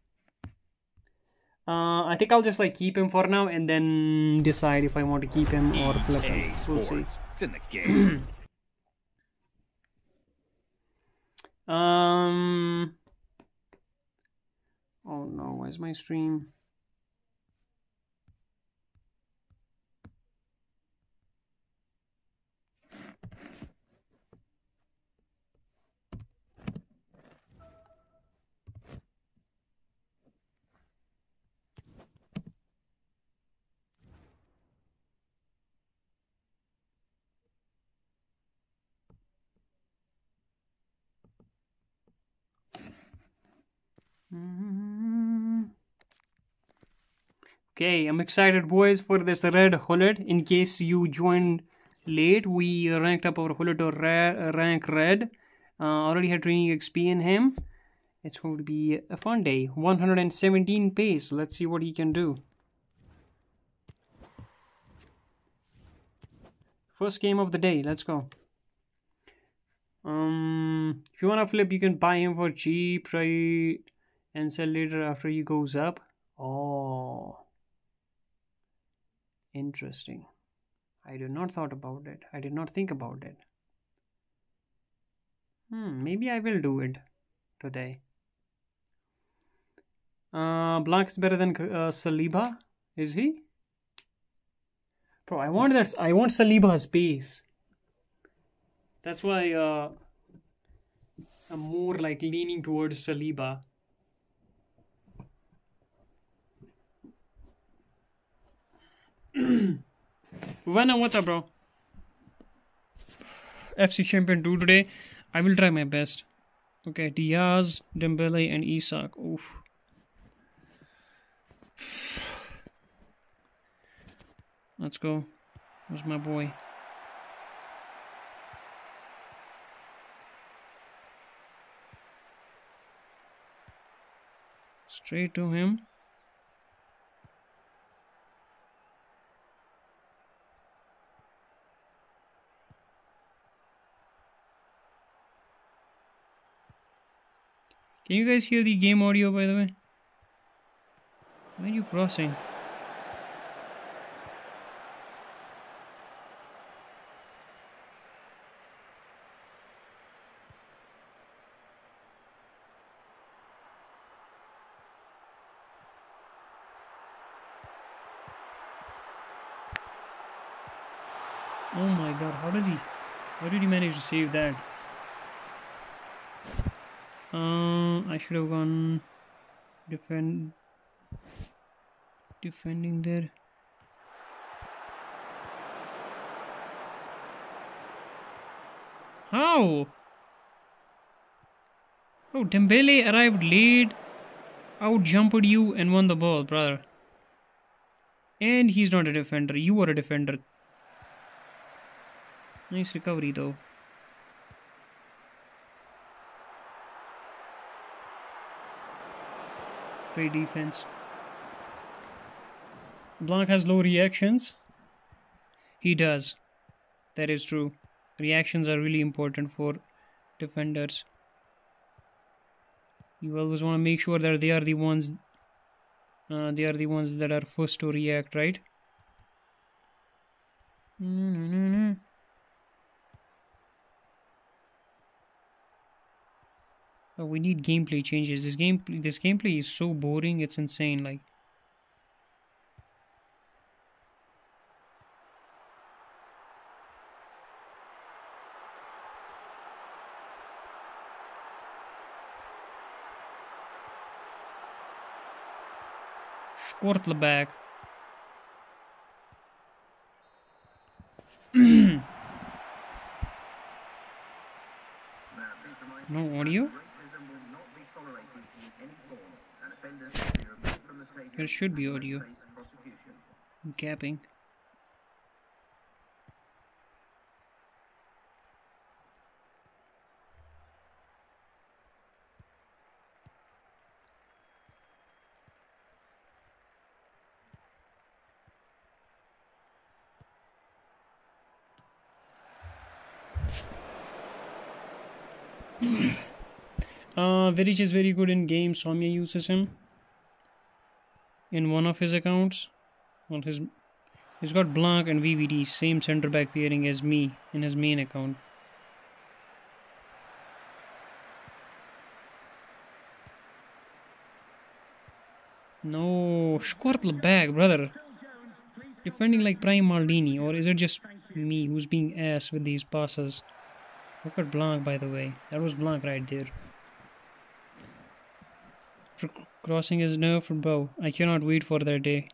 Uh, I think I'll just like keep him for now and then decide if I want to keep him or flip him. We'll see. It's in the game. um. Oh no! Where's my stream? Okay, I'm excited, boys, for this red Gullit. In case you joined late, we ranked up our Gullit to ra rank red. Uh, already had training XP in him. It's going to be a fun day. 117 pace. Let's see what he can do. First game of the day. Let's go. Um, if you wanna flip, you can buy him for cheap, right, and sell later after he goes up. Oh. Interesting. I did not thought about it. I did not think about it. Hmm, maybe I will do it today. Uh, Blanc is better than uh, Saliba, is he? Bro, I want that. I want Saliba's pace. That's why uh, I'm more like leaning towards Saliba. Vana, what's up, bro? FC Champion 2 today. I will try my best. Okay, Diaz, Dembele, and Isak. Oof. Let's go. Where's my boy? Straight to him. Can you guys hear the game audio by the way? Where are you crossing? Oh my god, how does he how did he manage to save that? Uh, I should have gone defend defending there. How? Oh, Dembele arrived late, out jumped you and won the ball, brother. And he's not a defender. You are a defender. Nice recovery though. Great defense. Blanc has low reactions. He does. That is true. Reactions are really important for defenders. You always want to make sure that they are the ones uh, they are the ones that are first to react, right? Oh, we need gameplay changes. This game, this gameplay is so boring. It's insane. Like. back. no audio? There should be audio. I'm capping. uh, Virich is very good in games. Somya uses him in one of his accounts. Well, his he's got Blanc and VVD, same center back pairing as me in his main account. No, Squirtle back, brother. Defending like Prime Maldini, or is it just me who's being ass with these passes? Look at Blanc, by the way. That was Blanc right there. Crossing his nerve for bow. I cannot wait for that day.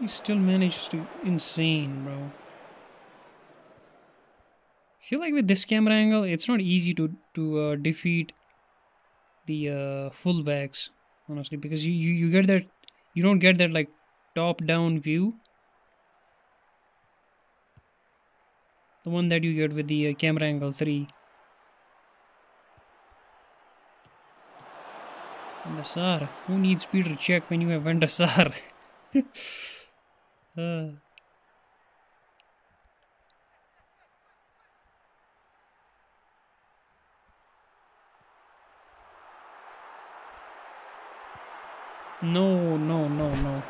He still managed to insane, bro. Feel like with this camera angle, it's not easy to to uh, defeat the uh, fullbacks, honestly, because you, you you get that you don't get that like top down view the one that you get with the uh, camera angle 3 Van der Sar. Who needs Peter Cech when you have Van der Sar? uh. No, no, no, no.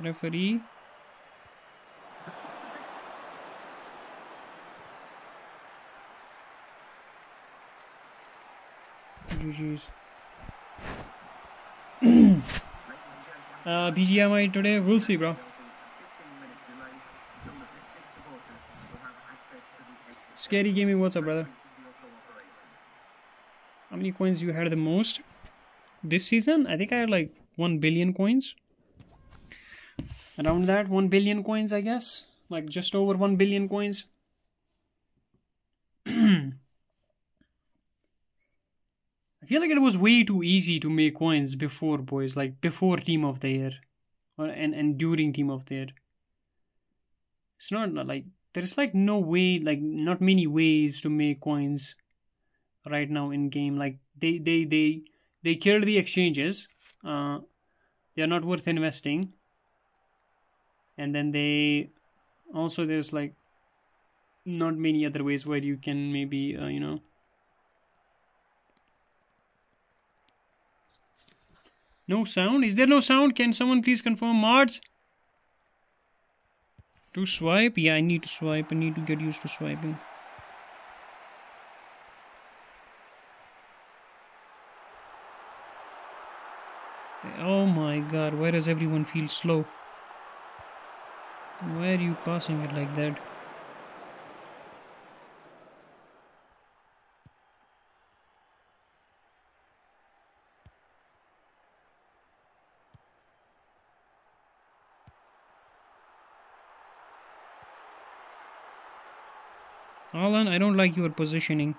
Referee. GG's. uh, BGMI today, we'll see, bro. Scary Gaming, what's up, brother? how many coins you had the most this season i think i had like 1 billion coins around that 1 billion coins i guess like just over 1 billion coins i feel like it was way too easy to make coins before boys like before team of the year or and, and during team of the year it's not like there's like no way like not many ways to make coins right now in game. Like they they they they killed the exchanges. Uh, they're not worth investing. And then they also there's like not many other ways where you can maybe uh, you know. No sound? Is there no sound? Can someone please confirm mods? To swipe? Yeah i need to swipe. I need to get used to swiping. Oh my god why does everyone feel slow why are you passing it like that Alan, I don't like your positioning.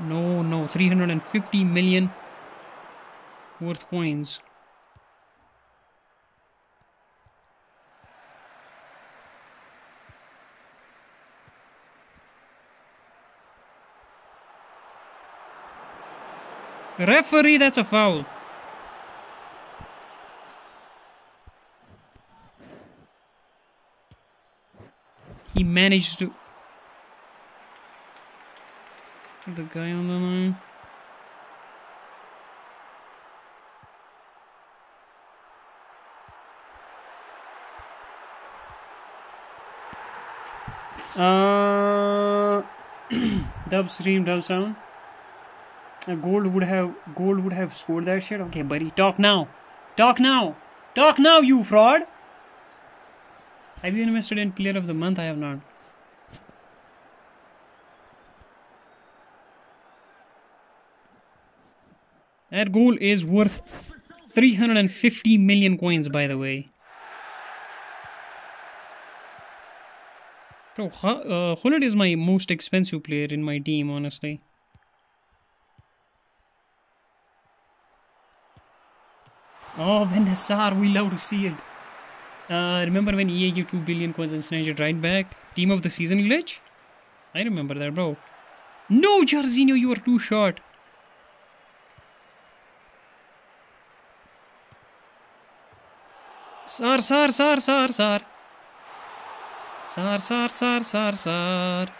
No, no, 350 million worth coins. Referee, that's a foul. He managed to... The guy on the line. Uh, dub stream, dub sound. Gold would have gold would have scored that shit. Okay, buddy, talk now. Talk now. Talk now, you fraud. Have you invested in Player of the Month? I have not. That goal is worth 350 million coins, by the way. Bro, uh, Gullit is my most expensive player in my team, honestly. Oh, Van we love to see it. Uh, remember when EA gave 2 billion coins and snatched it right back? Team of the season glitch? I remember that, bro. No, Jairzinho, you are too short. Sar, sar, sar, sar, sar. Sar, sar, sar, sar, sar.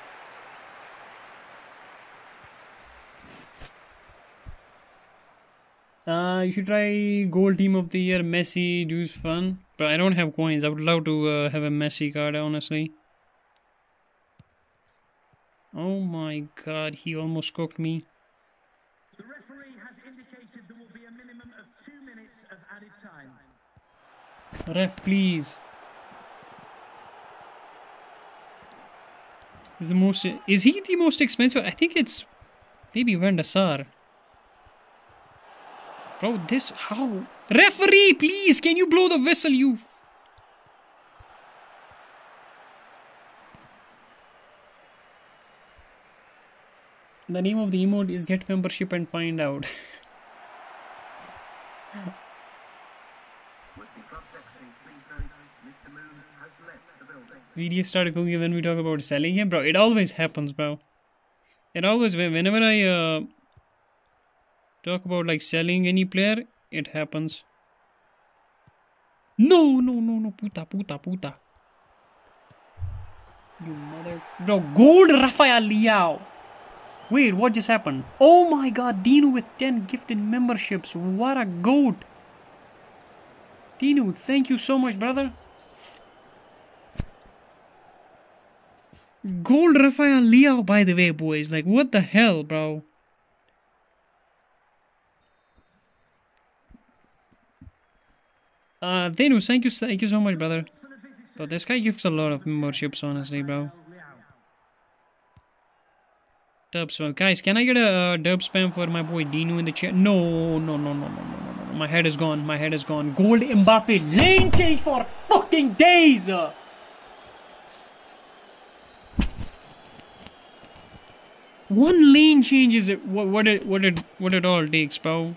Uh, you should try gold team of the year, Messi, dude's fun. But I don't have coins. I would love to uh, have a Messi card, honestly. Oh my god, he almost cooked me. The referee has indicated there will be a minimum of two minutes of added time. Ref, please. Is the most is he the most expensive? I think it's maybe Van der Sar. Bro, this how? Referee, please, can you blow the whistle, you? The name of the emote is get membership and find out. Video started cooking when we talk about selling him, bro. It always happens, bro. It always whenever I uh, talk about like selling any player, it happens. No, no, no, no, puta, puta, puta. You mother. Bro, gold Rafael Leao. Wait, what just happened? Oh my god, Dino with 10 gifted memberships. What a goat. Dino, thank you so much, brother. Gold Rafael Leao, by the way, boys. Like, what the hell, bro? Uh, Venus, thank you, thank you so much, brother. But this guy gives a lot of memberships, honestly, bro. Dub spam. Guys, can I get a uh, dub spam for my boy Dino in the chat? No, no, no, no, no, no, no, no. My head is gone. My head is gone. Gold Mbappe lane change for fucking days. One lane change is it? What? What it? What it? What it all takes, bro?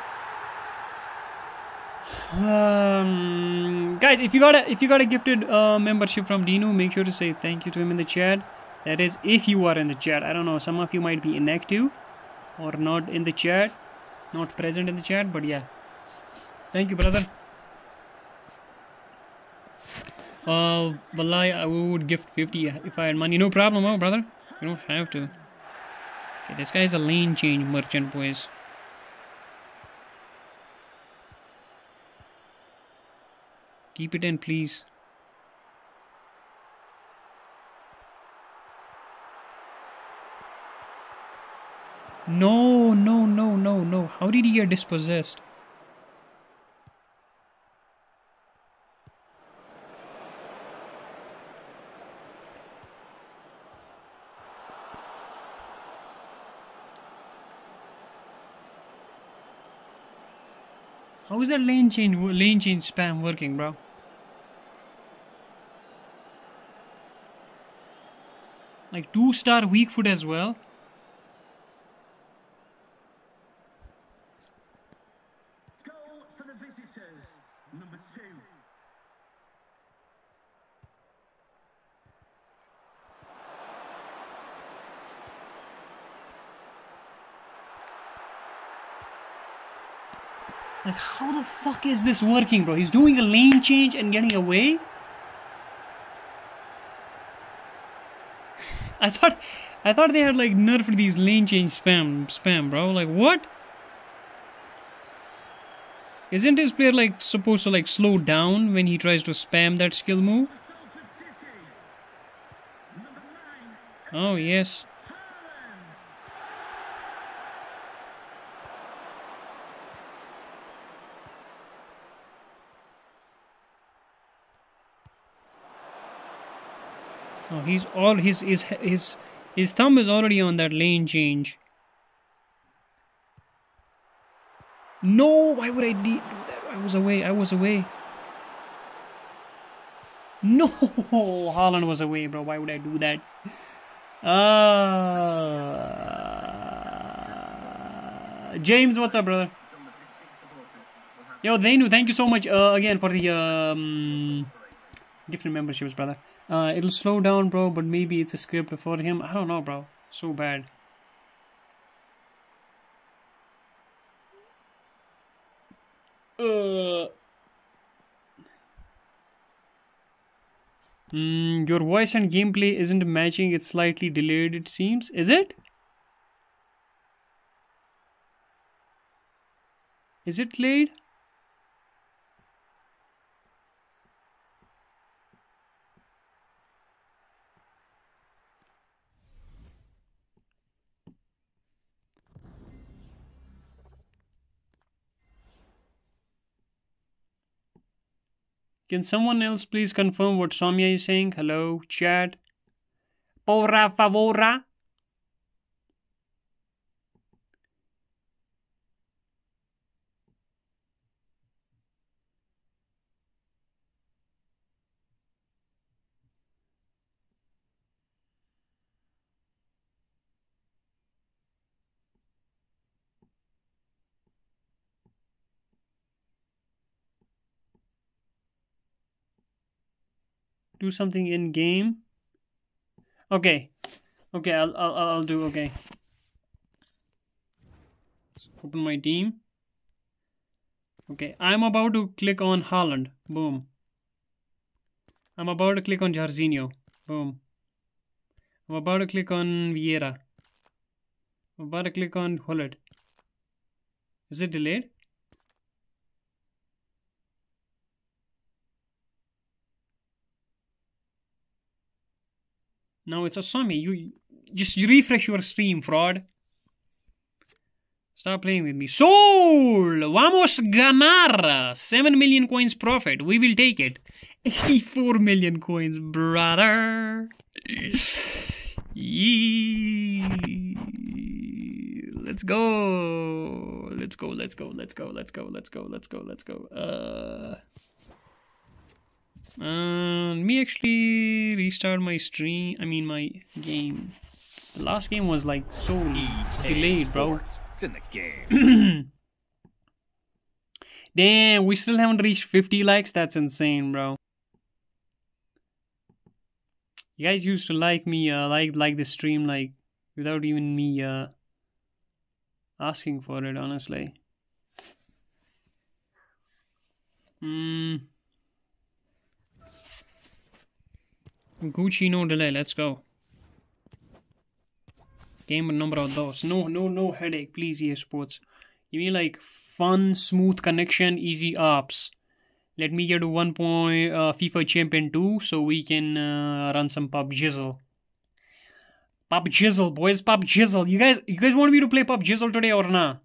Um, guys, if you got a if you got a gifted uh, membership from Dino, make sure to say thank you to him in the chat. That is, if you are in the chat. I don't know. Some of you might be inactive or not in the chat, not present in the chat. But yeah, thank you, brother. Uh, Wallahi, I would gift 50 if I had money. No problem, oh, brother. You don't have to. Okay, this guy is a lane change merchant, boys. Keep it in, please. No, no, no, no, no. How did he get dispossessed? That lane change lane change spam working, bro? Like two star weak foot as well. Goal for the visitors, number two. Like how the fuck is this working, bro? He's doing a lane change and getting away. I thought, I thought they had like nerfed these lane change spam, spam, bro. Like what? Isn't his player like supposed to like slow down when he tries to spam that skill move? Oh yes. He's all his his his his thumb is already on that lane change. No, why would I do that? I was away. I was away. No, Haaland was away, bro. Why would I do that? Uh, James, what's up, brother? Yo, Danu, thank you so much uh, again for the um, different memberships, brother. Uh, it'll slow down, bro, but maybe it's a script for him. I don't know, bro. So bad. Uh. Mm, your voice and gameplay isn't matching. It's slightly delayed, it seems. Is it? Is it delayed? Can someone else please confirm what Soumya is saying? Hello, chat. Porra favora. Do something in game. Okay, okay, I'll I'll I'll do okay. Open my team. Okay, I'm about to click on Haaland. Boom. I'm about to click on Jairzinho. Boom. I'm about to click on Vieira. I'm about to click on Gullit. Is it delayed? Now it's a Sami. You just refresh your stream, fraud. Stop playing with me. Soul! Vamos ganar! 7 million coins profit. We will take it. 84 million coins, brother. Yee. Let's go. Let's go, let's go, let's go, let's go, let's go, let's go, let's go. Uh Let me actually restart my stream. I mean, my game. The last game was like so delayed, bro. It's in the game. Damn, we still haven't reached 50 likes. That's insane, bro. You guys used to like me, uh, like like the stream, like without even me uh asking for it. Honestly. Hmm. Gucci no delay. Let's go. Game number those. No, no, no headache, please. EA Sports. Give me like fun, smooth connection, easy ops. Let me get to one point uh, FIFA Champion 2 so we can uh, run some pub jizzle. Pub jizzle, boys, pub jizzle. You guys, you guys want me to play pub jizzle today or not?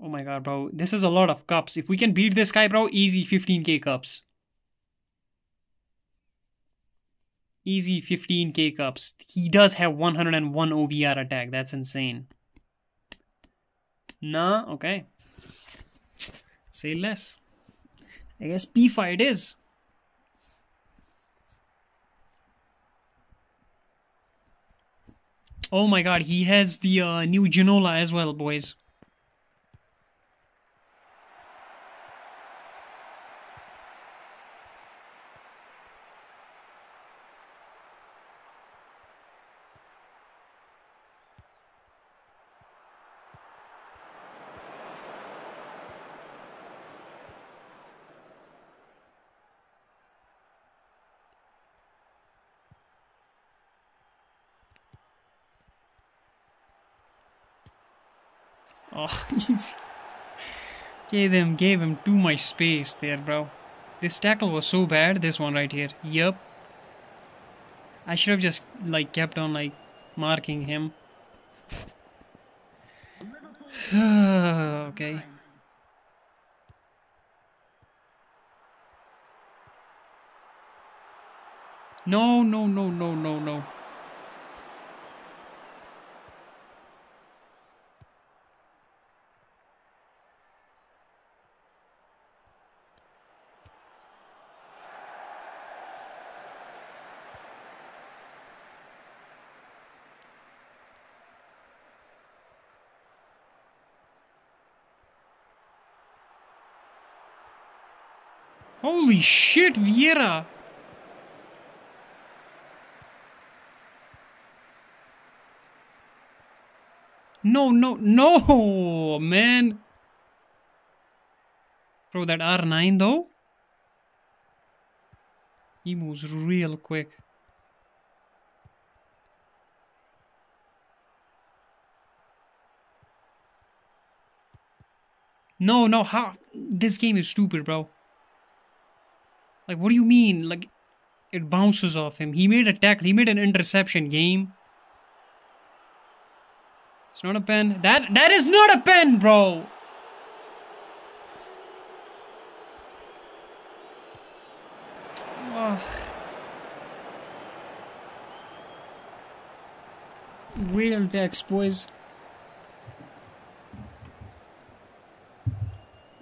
Oh my god, bro. This is a lot of cups. If we can beat this guy, bro, easy 15k cups. Easy 15k cups. He does have 101 OVR attack. That's insane. Nah, okay. Say less. I guess P5 it is. Oh my god, he has the uh, new Ginola as well, boys. Oh, gave him gave him too much space there, bro. This tackle was so bad. This one right here. Yup. I should have just like kept on like marking him. okay. No, no, no, no, no, no. Holy shit, Vieira! No, no, no, man. Bro, that R9 though? He moves real quick. No, no, how? This game is stupid, bro. Like, what do you mean? Like, it bounces off him. He made a tackle. He made an interception. Game. It's not a pen. That that is not a pen, bro. Ugh. Decks, boys.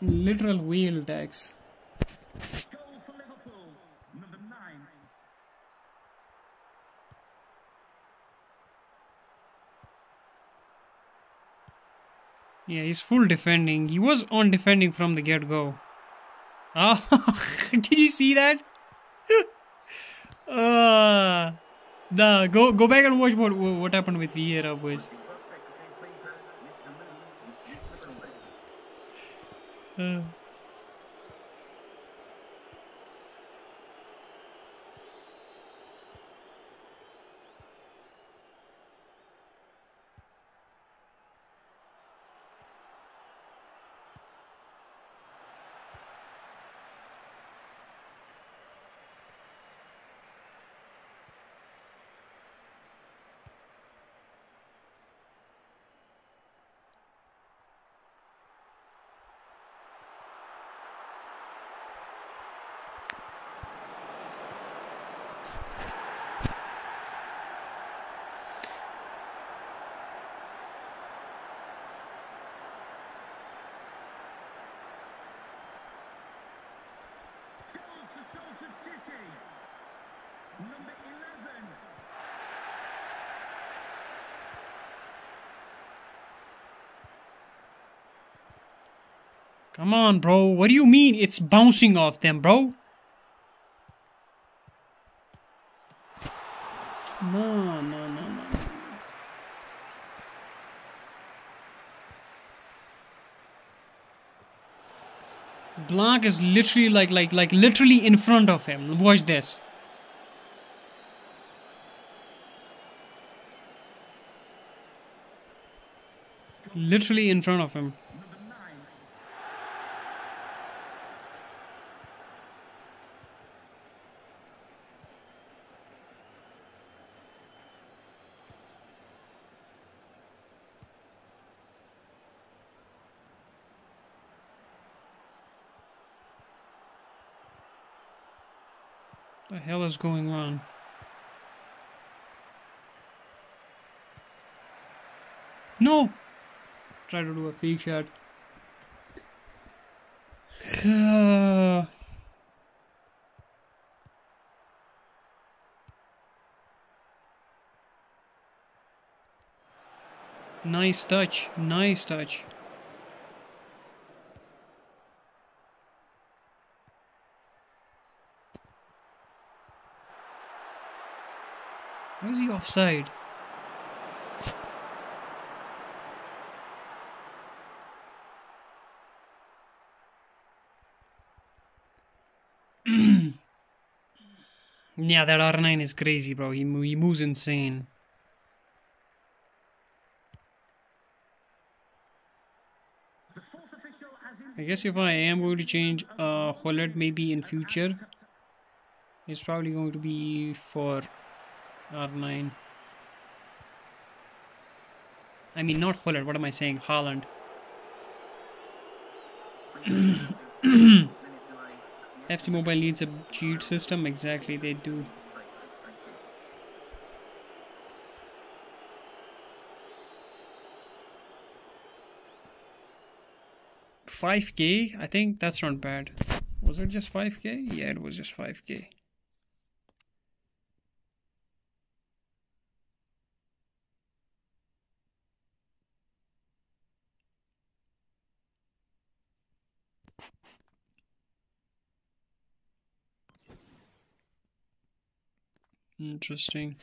Literal wheel decks. Goal for Liverpool. Number nine. Yeah, he's full defending. He was on defending from the get go. Oh, did you see that? uh, nah, go go back and watch what what happened with Vieira, boys. Uh, Come on, bro. What do you mean it's bouncing off them, bro? No, no, no, no. Blanc is literally like like like literally in front of him. Watch this. Literally in front of him. Hell is going on? No! Try to do a fake shot. nice touch, nice touch. Is he offside? yeah, that R9 is crazy, bro. He, he moves insane. I guess if I am going to change a uh, Haaland maybe in future, it's probably going to be for R9. I mean, not Haaland. What am I saying? Haaland. FC Mobile needs a cheat system. Exactly, they do. Five K. I think that's not bad. Was it just five K? Yeah, it was just five K. Interesting.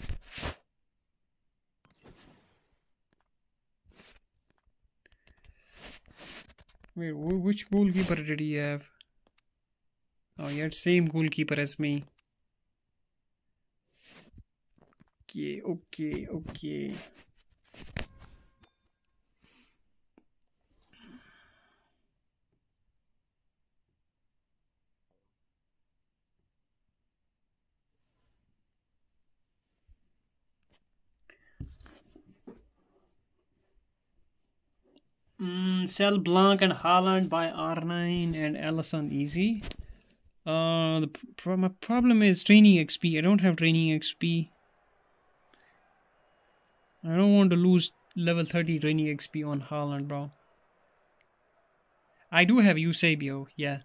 Wait, wh- which goalkeeper did he have? Oh, he had same goalkeeper as me. Okay, okay, okay. Mm, sell Blanc and Haaland by R9 and Alisson easy. Uh, the my problem is training XP. I don't have training XP. I don't want to lose level 30 training XP on Haaland, bro. I do have Eusebio, yeah.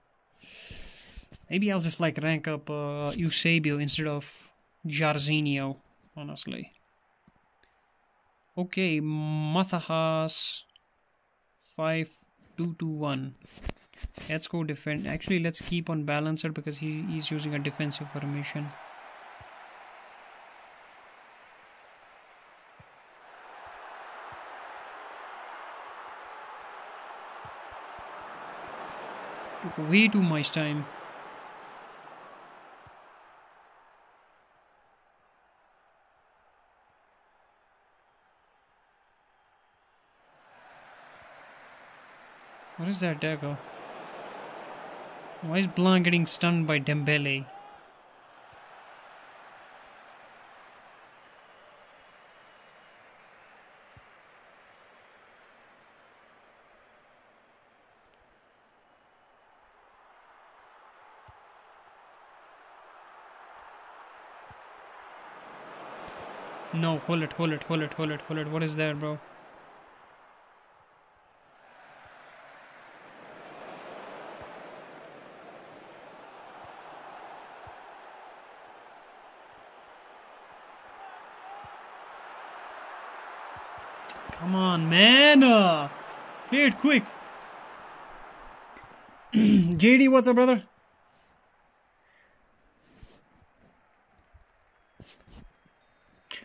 Maybe I'll just like rank up uh, Eusebio instead of Jairzinho, honestly. Okay, Mathahas. 5221 let's go defend. Actually let's keep on balancer because he, he's using a defensive formation. Way too much time What is that dagger? Why is Blanc getting stunned by Dembele? No, hold it, hold it, hold it, hold it, hold it. What is that, bro? Come on, man. Uh, play quick. JD, what's up, brother?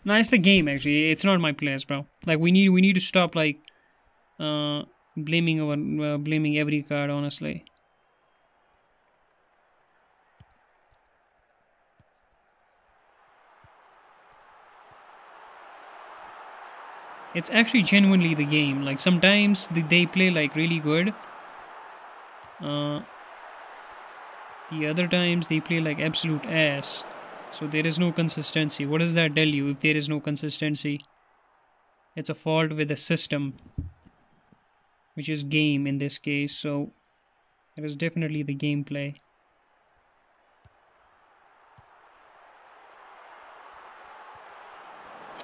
No, it's the game actually. It's not my players, bro. Like we need we need to stop like uh blaming our uh, blaming every card honestly. It's actually genuinely the game. Like sometimes they, play like really good. Uh, the other times they play like absolute ass. So there is no consistency. What does that tell you if there is no consistency? It's a fault with the system, which is game in this case. So it is definitely the gameplay.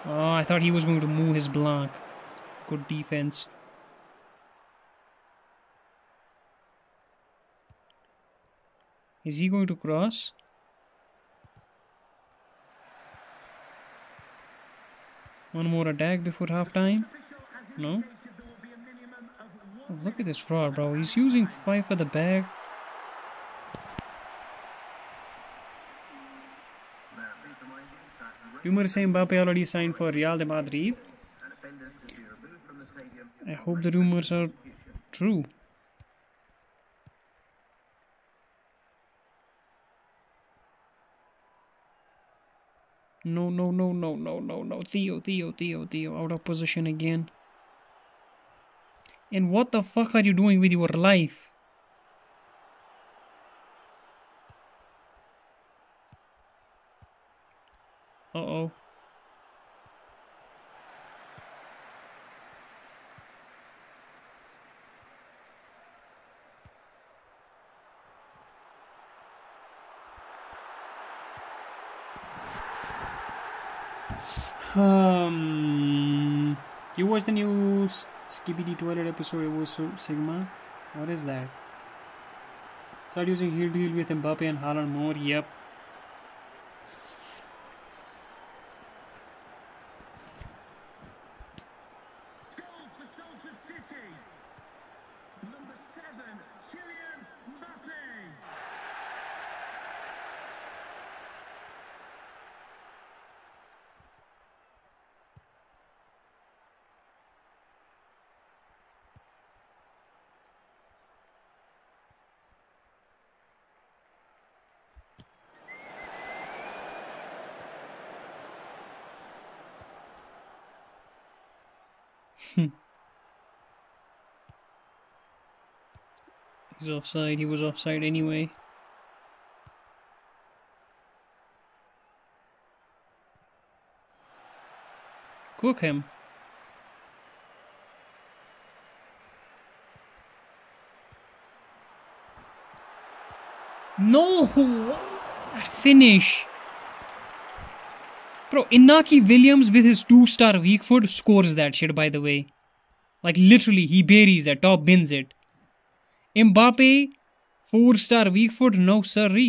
Oh, I thought he was going to move his blanc. Good defense. Is he going to cross? One more attack before halftime? No? Oh, look at this fraud, bro. He's using five for the bag. Rumor saying Mbappe already signed for Real de Madrid. I hope the rumors are true. No, no, no, no, no, no, no. Theo, Theo, Theo, Theo. Out of position again. And what the fuck are you doing with your life? Uh-oh. Um, you watched the new Skibidi Toilet episode was Sigma? What is that? Start using heel deal with Mbappe and Haaland more? Yep. Offside. He was offside anyway. Cook him. No! That finish! Bro, Inaki Williams with his two star weak foot scores that shit, by the way. Like, literally, he buries that, top bins it. Mbappe four star week foot no sorry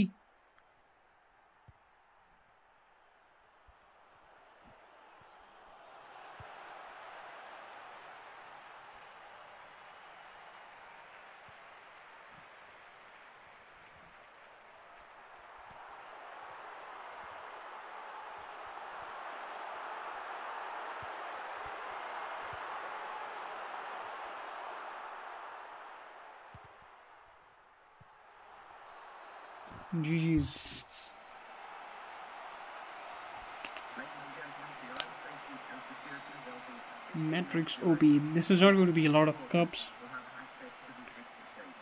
GG's. Matrix OP. This is not going to be a lot of cups.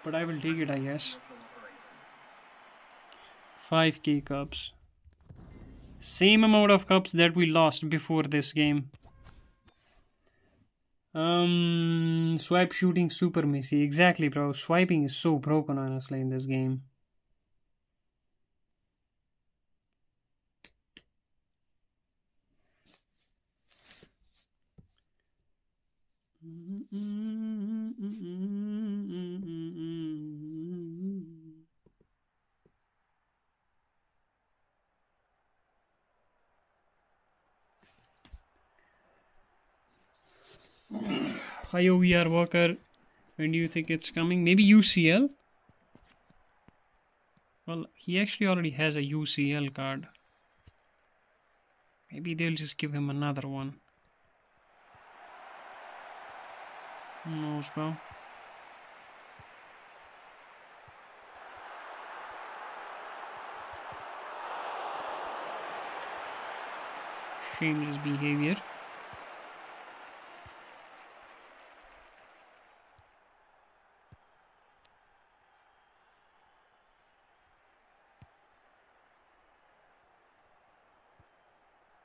But I will take it, I guess. 5k cups. Same amount of cups that we lost before this game. Um, swipe shooting super messy. Exactly, bro. Swiping is so broken, honestly, in this game. Hayo VR Walker. When do you think it's coming? Maybe UCL? Well, he actually already has a UCL card. Maybe they'll just give him another one. Who knows, bro? Shameless behavior.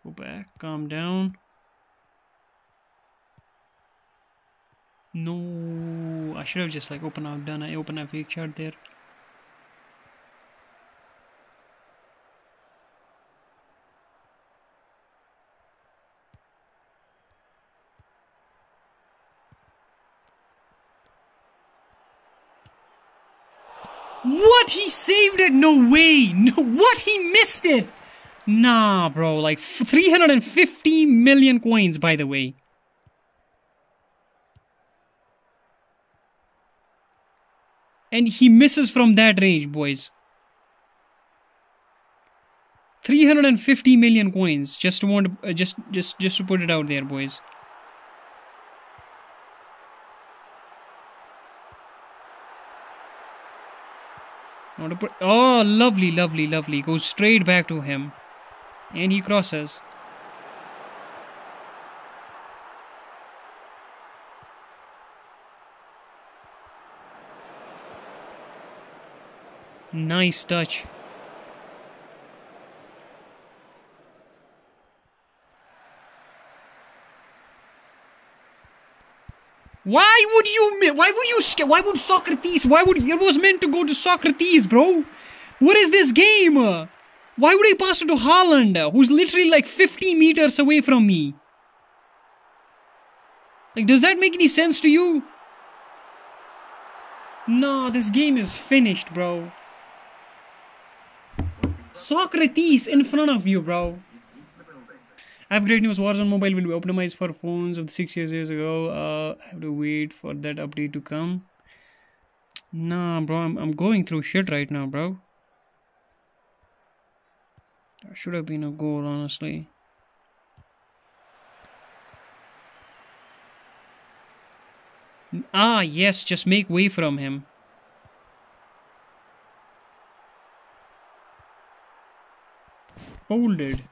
Go back, calm down. No, I should have just like opened up done I open a fake there. What? He saved it? No way! No, what? He missed it! Nah, bro. Like 350 million coins, by the way. And he misses from that range, boys. 350 million coins. Just want to, uh, just just just to put it out there, boys. Oh, lovely, lovely, lovely. Goes straight back to him. And he crosses. Nice touch. Why would you? Why would you? Why would Socrates? Why would it was meant to go to Socrates, bro? What is this game? Why would I pass it to Haaland, who's literally like 50 meters away from me? Like, does that make any sense to you? No, this game is finished, bro. Socrates in front of you, bro. I have great news. Warzone Mobile will be optimized for phones of six years years ago. Uh, I have to wait for that update to come. Nah, bro, I'm, I'm going through shit right now, bro. That should have been a goal, honestly. Ah, yes, just make way from him. Folded.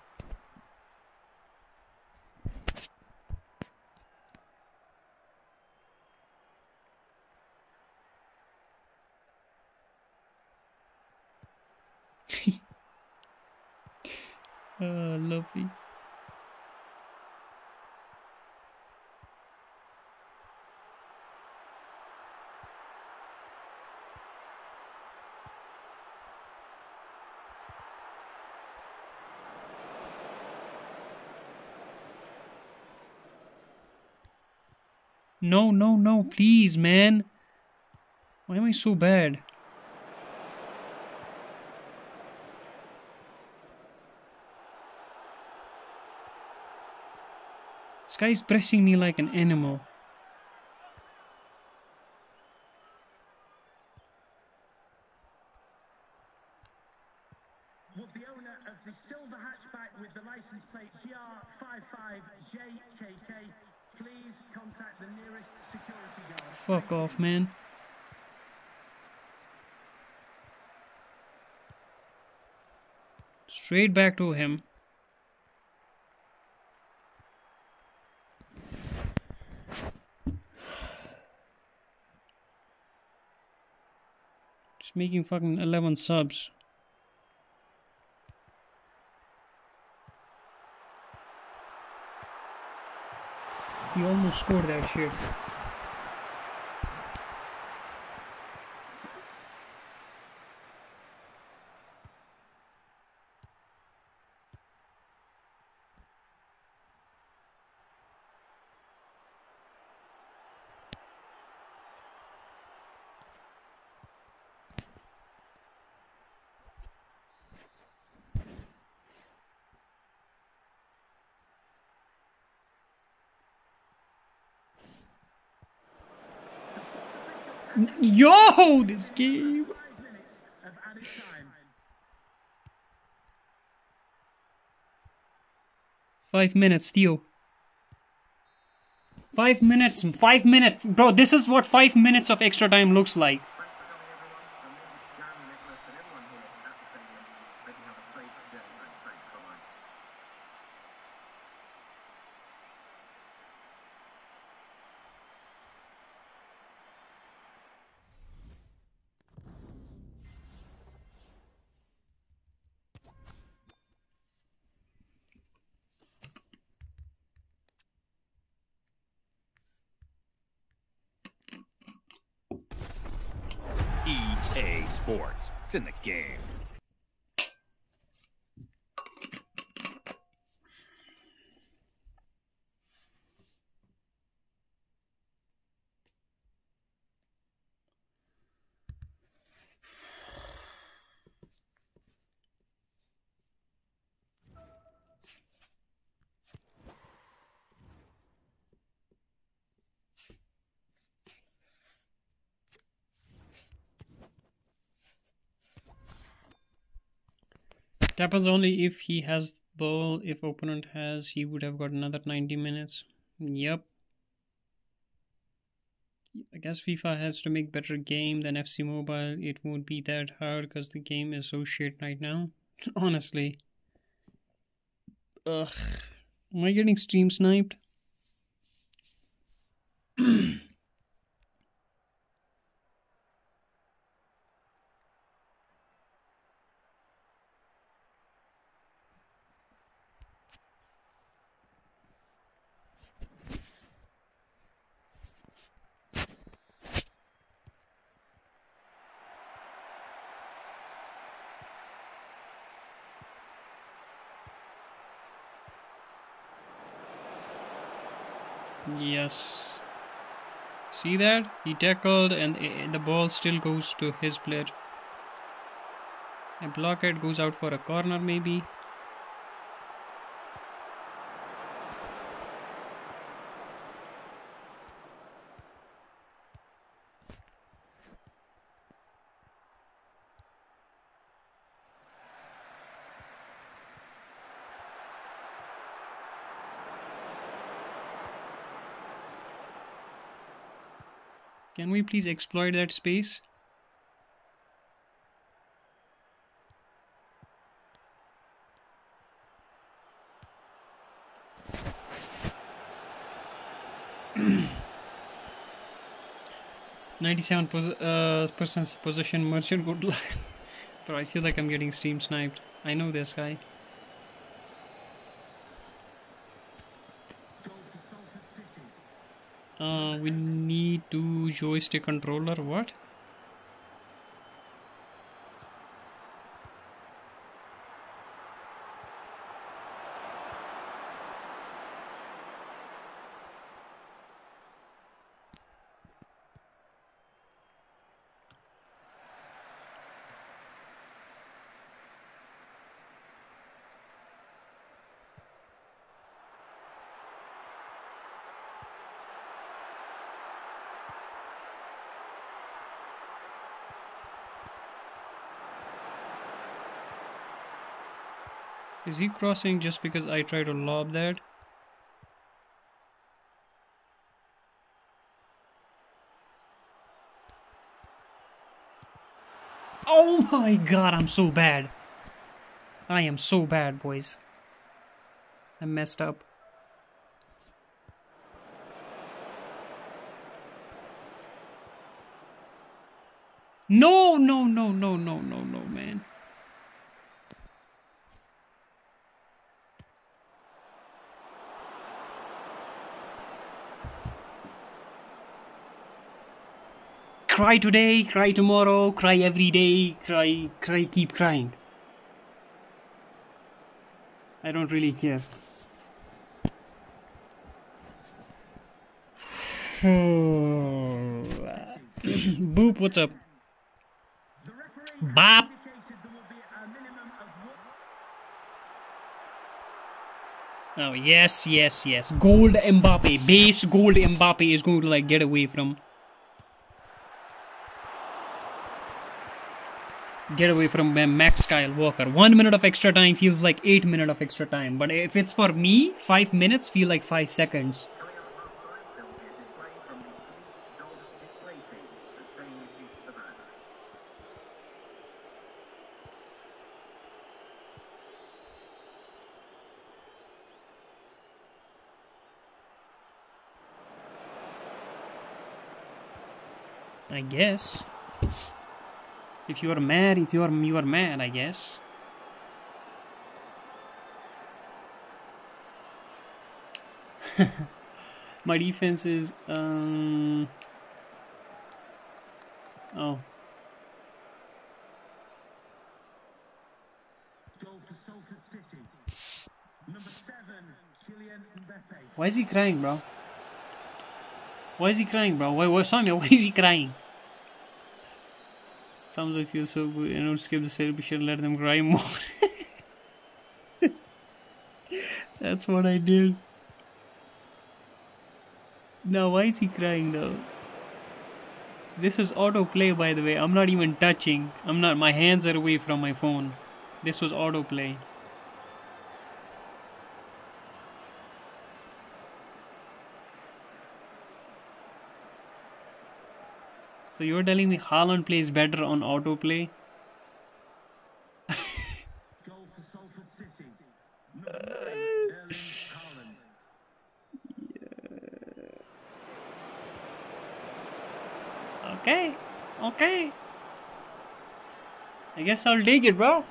Ah, lovely. No, no, no, please, man. Why am I so bad? This guy's pressing me like an animal. Was the owner of the silver hatchback with the license plate GR55JKK. Please contact the nearest security guard. Fuck off, man. Straight back to him. Making fucking 11 subs. He almost scored that shit. Yo, this game. Five minutes, Theo. Five minutes, five minutes. Bro, this is what five minutes of extra time looks like. EA Sports. It's in the game. It happens only if he has ball. If opponent has, he would have got another 90 minutes. Yep. I guess FIFA has to make better game than FC Mobile. It won't be that hard because the game is so shit right now. Honestly. Ugh. Am I getting stream sniped? Yes. See that? He tackled and the ball still goes to his player. A blockhead goes out for a corner maybe. We please exploit that space? Ninety-seven pos- uh, percent possession merchant. Good luck, but I feel like I'm getting stream sniped. I know this guy. Uh, we to joystick controller. What? Is he crossing just because I try to lob that? Oh my god, I'm so bad. I am so bad, boys. I messed up. No, no, no, no, no, no, no, man. Cry today, cry tomorrow, cry every day, cry, cry, keep crying. I don't really care. Boop, what's up? Bop. Oh, yes, yes, yes. Gold Mbappe, base gold Mbappe is going to like get away from. Get away from Ma- Max Skywalker. One minute of extra time feels like eight minutes of extra time, but if it's for me, five minutes feel like five seconds. I guess. If you are mad, if you are you are mad, I guess. My defense is um Oh. Why is he crying, bro? Why is he crying, bro? Why, why, Samia, why is he crying? Sometimes I feel so good. You know, skip the celebration, let them cry more. That's what I did. Now, why is he crying though? This is autoplay, by the way. I'm not even touching. I'm not. My hands are away from my phone. This was autoplay. So you're telling me Haaland plays better on autoplay? Haaland. Okay, okay. I guess I'll dig it, bro.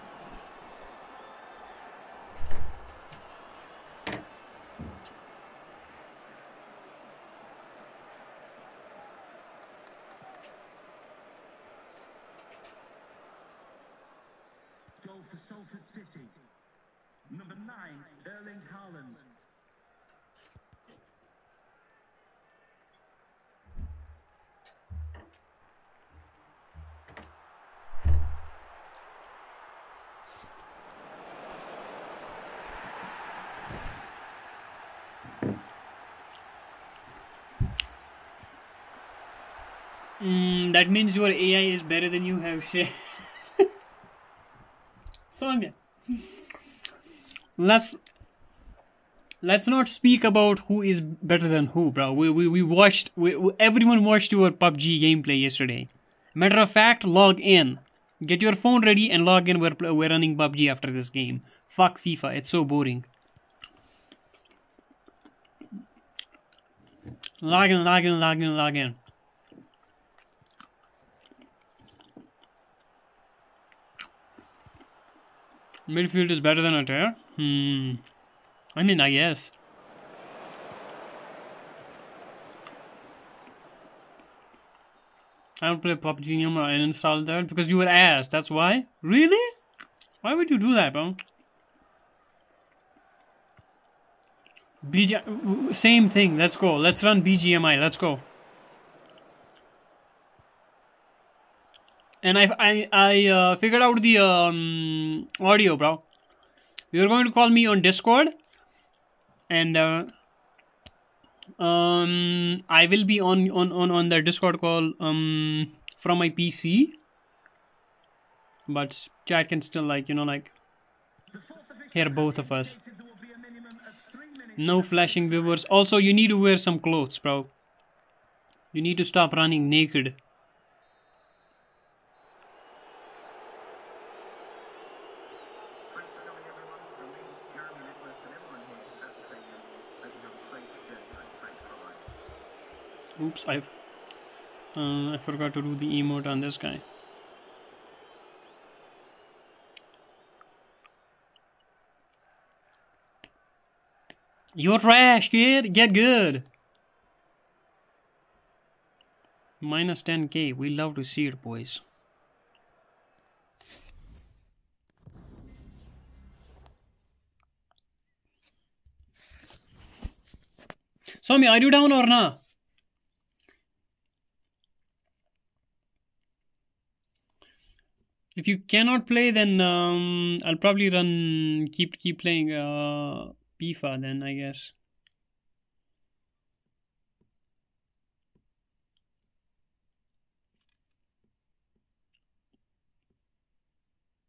Goal for Salford City. Number nine, Erling Haaland. Mm, that means your AI is better than you have shit. Sonia. Let's let's not speak about who is better than who, bro. We we, we watched we, we- everyone watched your PUBG gameplay yesterday. Matter of fact, log in. Get your phone ready and log in. We're we're running PUBG after this game. Fuck FIFA. It's so boring. Log in, log in, log in, log in. Midfield is better than attack? Hmm. I mean, I guess. I don't play PUBG anymore. I installed that because you were asked. That's why. Really? Why would you do that, bro? BG, same thing. Let's go. Let's run BGMI. Let's go. And I I I uh, figured out the um, audio, bro. You're going to call me on Discord, and uh, um, I will be on on on on the Discord call um from my PC. But chat can still like you know like hear both of us. No flashing viewers. Also, you need to wear some clothes, bro. You need to stop running naked. Thanks for coming, everyone. From me, Jeremy Nicholas, and everyone here at the stadium. Hope you have a safe journey home. Thanks. Bye-bye. Oops, I uh, I forgot to do the emote on this guy. You're trash, kid. Get good. Minus 10k. We love to see it, boys. Swami, are you down or not? If you cannot play, then um, I'll probably run keep keep playing uh, FIFA. Then I guess.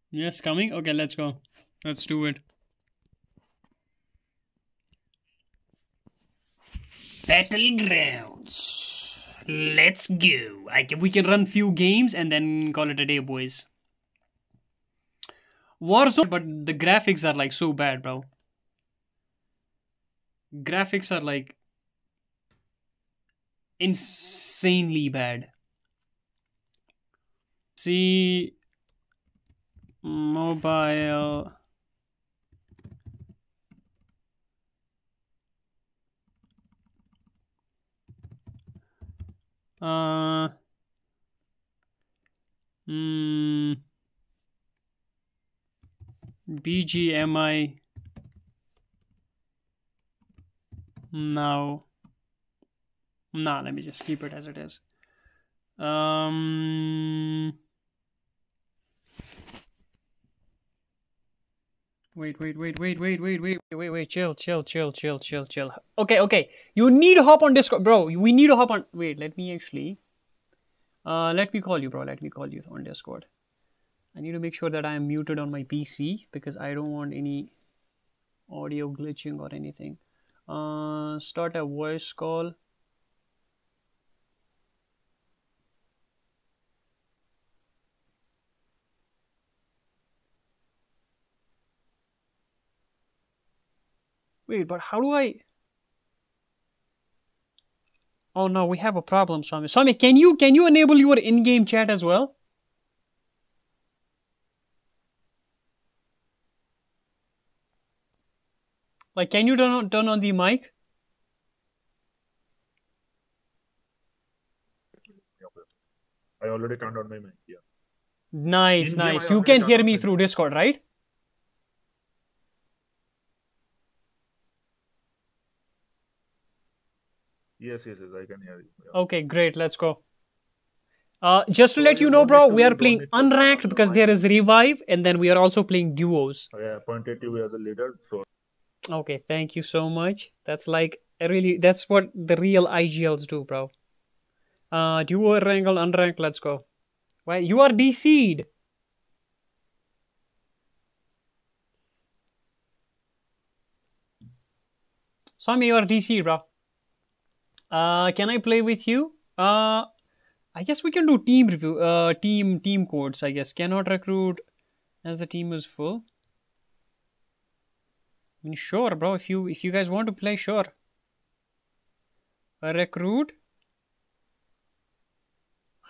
Yes, coming? Okay, let's go. Let's do it. Battlegrounds. Let's go. I can, we can run few games and then call it a day, boys. Warzone, but the graphics are like so bad, bro. Graphics are like insanely bad. See mobile uh mm, BGMI now nah let me just keep it as it is um Wait, wait, wait, wait, wait, wait, wait, wait, wait, chill, chill, chill, chill, chill, chill. Okay, okay. You need to hop on Discord, bro. We need to hop on. Wait, let me actually. Uh, let me call you, bro. Let me call you on Discord. I need to make sure that I am muted on my PC because I don't want any audio glitching or anything. Uh, start a voice call. Wait, but how do I? Oh no, we have a problem, Swami. Swami, can you can you enable your in-game chat as well? Like, can you turn on turn on the mic? I already turned on my mic. Yeah. Nice, In-game, nice. You can hear me through Discord, right? Yes, yes, yes. I can hear you. Yeah. Okay, great. Let's go. Uh, just to So let you know, bro, we are playing need to turn on unranked because there is revive, and then we are also playing duos. I appointed you as a leader, so Okay, thank you so much. That's like really that's what the real IGLs do, bro. Uh duo Erangel unranked, let's go. Why you are DC'd. Swami, you are DC'd, bro. Uh can I play with you? Uh I guess we can do team review uh team team codes, I guess. Cannot recruit as the team is full. I mean, sure, bro. If you if you guys want to play, sure. A recruit.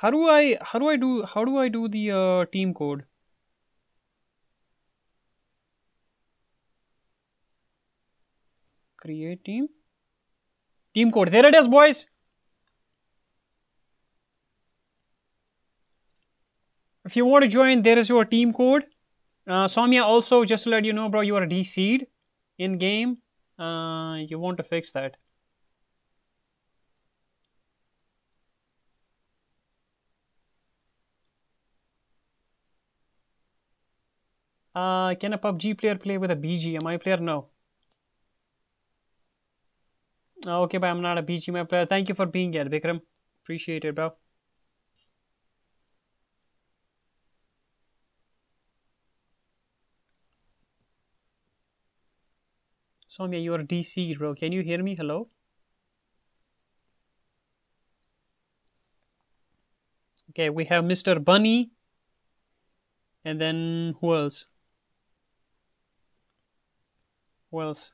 How do I how do I do how do I do the uh, team code? Create team. Team code. There it is, boys. If you want to join, there is your team code. Uh, also just to let you know, bro, you are DC'd in game. Uh, you want to fix that. Uh, can a PUBG player play with a BGMI player? No. Okay, but I'm not a BGMI player. Thank you for being here, Vikram. Appreciate it, bro. Soumya, you are DC, bro. Can you hear me? Hello? Okay, we have Mr. Bunny. And then who else? Who else?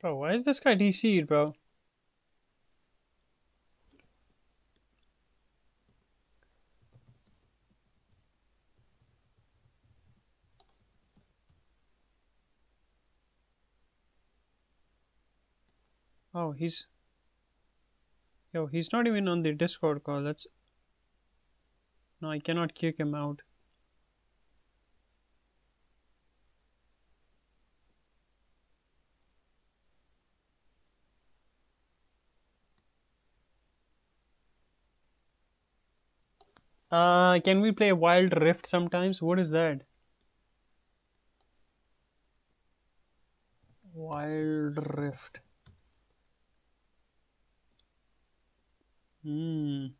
Bro, why is this guy DC'd, bro? Oh, he's. Yo, he's not even on the Discord call. That's. No, I cannot kick him out. Uh, can we play Wild Rift sometimes? What is that? Wild Rift. Hmm.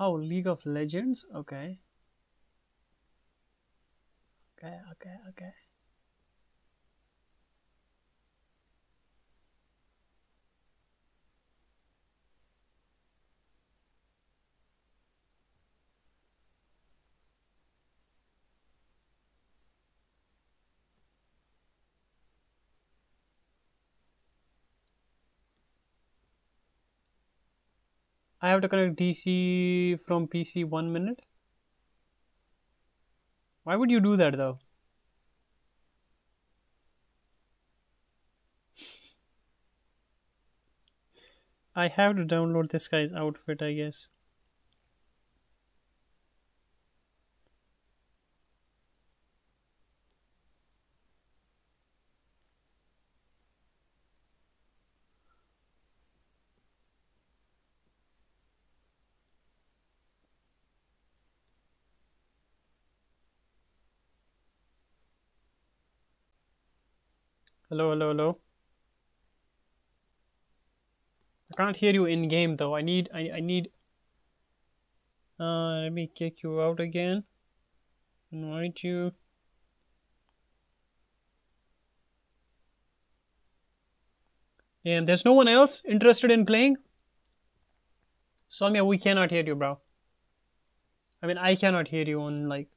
Oh, League of Legends? Okay. Okay, okay, okay. I have to connect DC from PC one minute. Why would you do that though? I have to download this guy's outfit, I guess. Hello, hello, hello. I can't hear you in game though. I need I, I need uh let me kick you out again. Invite you. And there's no one else interested in playing? Soumya, we cannot hear you, bro. I mean I cannot hear you on like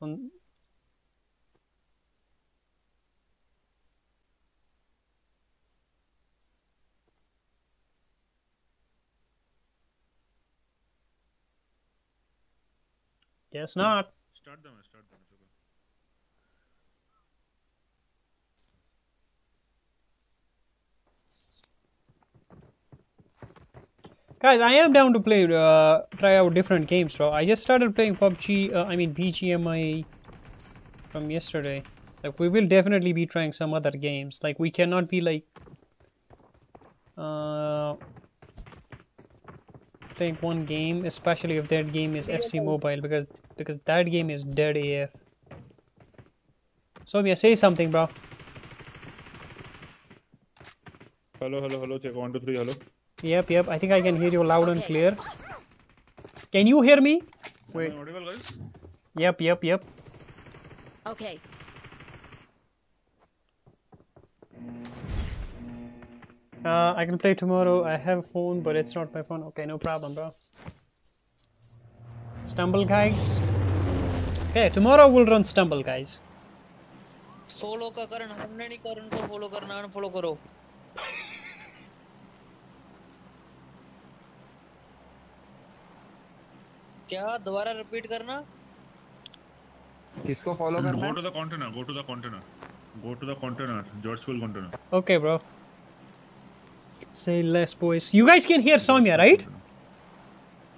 on Guess not. Start them, start them. Guys, I am down to play, uh, try out different games, bro. I just started playing PUBG, uh, I mean BGMI from yesterday. Like, we will definitely be trying some other games. Like, we cannot be like, uh, playing one game, especially if that game is FC Mobile, because because that game is dead AF. Soumya, say something, bro. Hello, hello, hello. Check one, two, three. Hello. Yep, yep. I think I can hear you loud and clear. Can you hear me? Wait. Audible, guys? Yep, yep, yep. Okay. Uh, I can play tomorrow. I have a phone, but it's not my phone. Okay, no problem, bro. Stumble guys. Okay, tomorrow we'll run Stumble guys. Follow का करण हमने नहीं करण को follow करना unfollow करो क्या दोबारा repeat करना किसको फॉलो करना Go to the container. Go to the container. Go to the container. George Field container. Okay, bro. Say less, boys. You guys can hear Soumya, right?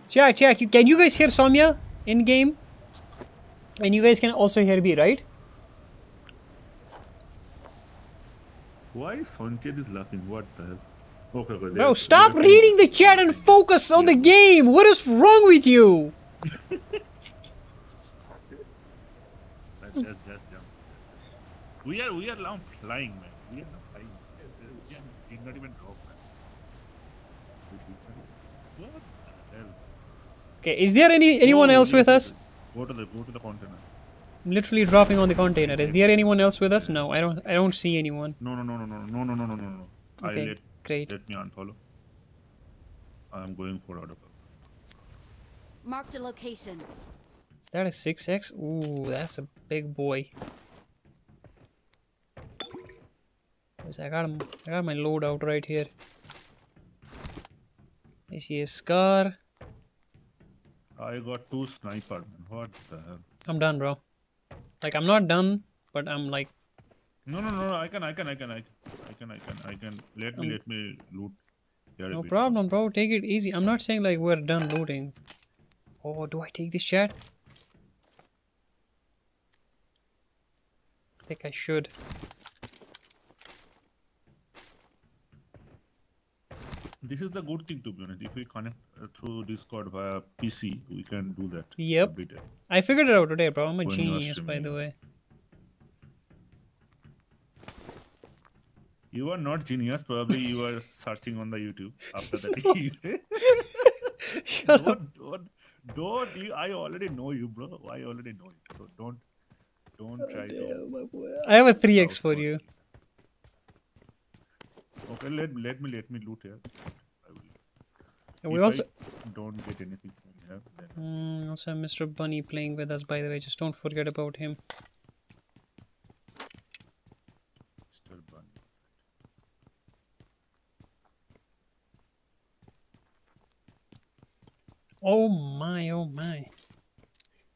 Chat, chat. You, can you guys hear Soumya in game? And you guys can also hear me, right? Why is Sanchez is laughing? What the hell? Oh, okay, okay. Bro, stop reading the chat and focus on the game. What is wrong with you? Just, just, just jump. We are, we are now flying, man. We are not flying. We are not even drop, man. What the hell? Okay, is there any anyone Oh, else with us? Go to the, go to the container. I'm literally dropping on the container. Is there anyone else with us? No, I don't. I don't see anyone. No, no, no, no, no, no, no, no, no, no, no. I Okay, let, great. let me unfollow. I am going for auto. Marked a location. Is that a six X? Ooh, that's a big boy. I got him. I got my loadout right here. I see a scar. I got two sniper, man. What the hell? I'm done, bro. Like I'm not done, but I'm like No, no, no, no. I can, I can, I can, I can, I can, I can, I can. Let me, Um, let me loot. here no problem, bro. Take it easy. I'm not saying like we're done looting. Oh, do I take this chat? I think I should. This is the good thing to be honest. If we connect uh, through Discord via PC, we can do that. Yep. I figured it out today, bro. I'm a When genius, by the way. You are not genius. Probably you are searching on the YouTube after that. Shut don't, don't, don't. You, I already know you, bro. I already know you. So don't, don't try to. I have a 3x for outwork you. Okay, let let me let me loot here. I will. And we if also I don't get anything from here, then mm, also have Mr. Bunny playing with us, by the way. Just don't forget about him. Mr. Bunny. Oh my, oh my.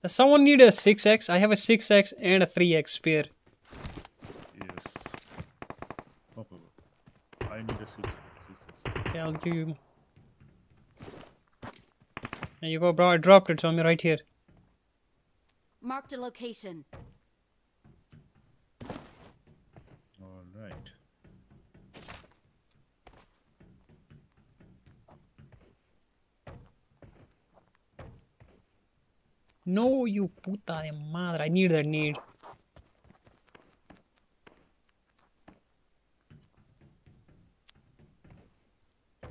Does someone need a 6x? I have a 6x and a 3x spare. Yes. Okay. okay. I need a six. six, six. Okay, I'll give you. There you go, bro. I dropped it, so I'm right here. Marked a location. All right. No, you puta de madre. I need that need.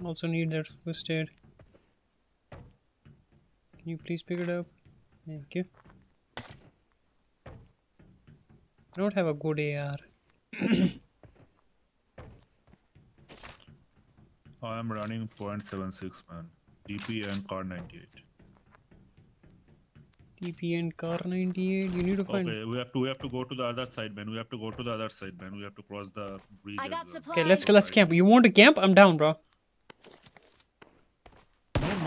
Also need that first aid. Can you please pick it up? Thank you. I don't have a good AR. I am running 0.76 man. DP and Kar 98. TP and Kar 98. You need to find. Okay, we have to we have to go to the other side, man. We have to go to the other side, man. We have to cross the bridge. I got well. supplies. Okay, let's go. Let's camp. You want to camp? I'm down, bro.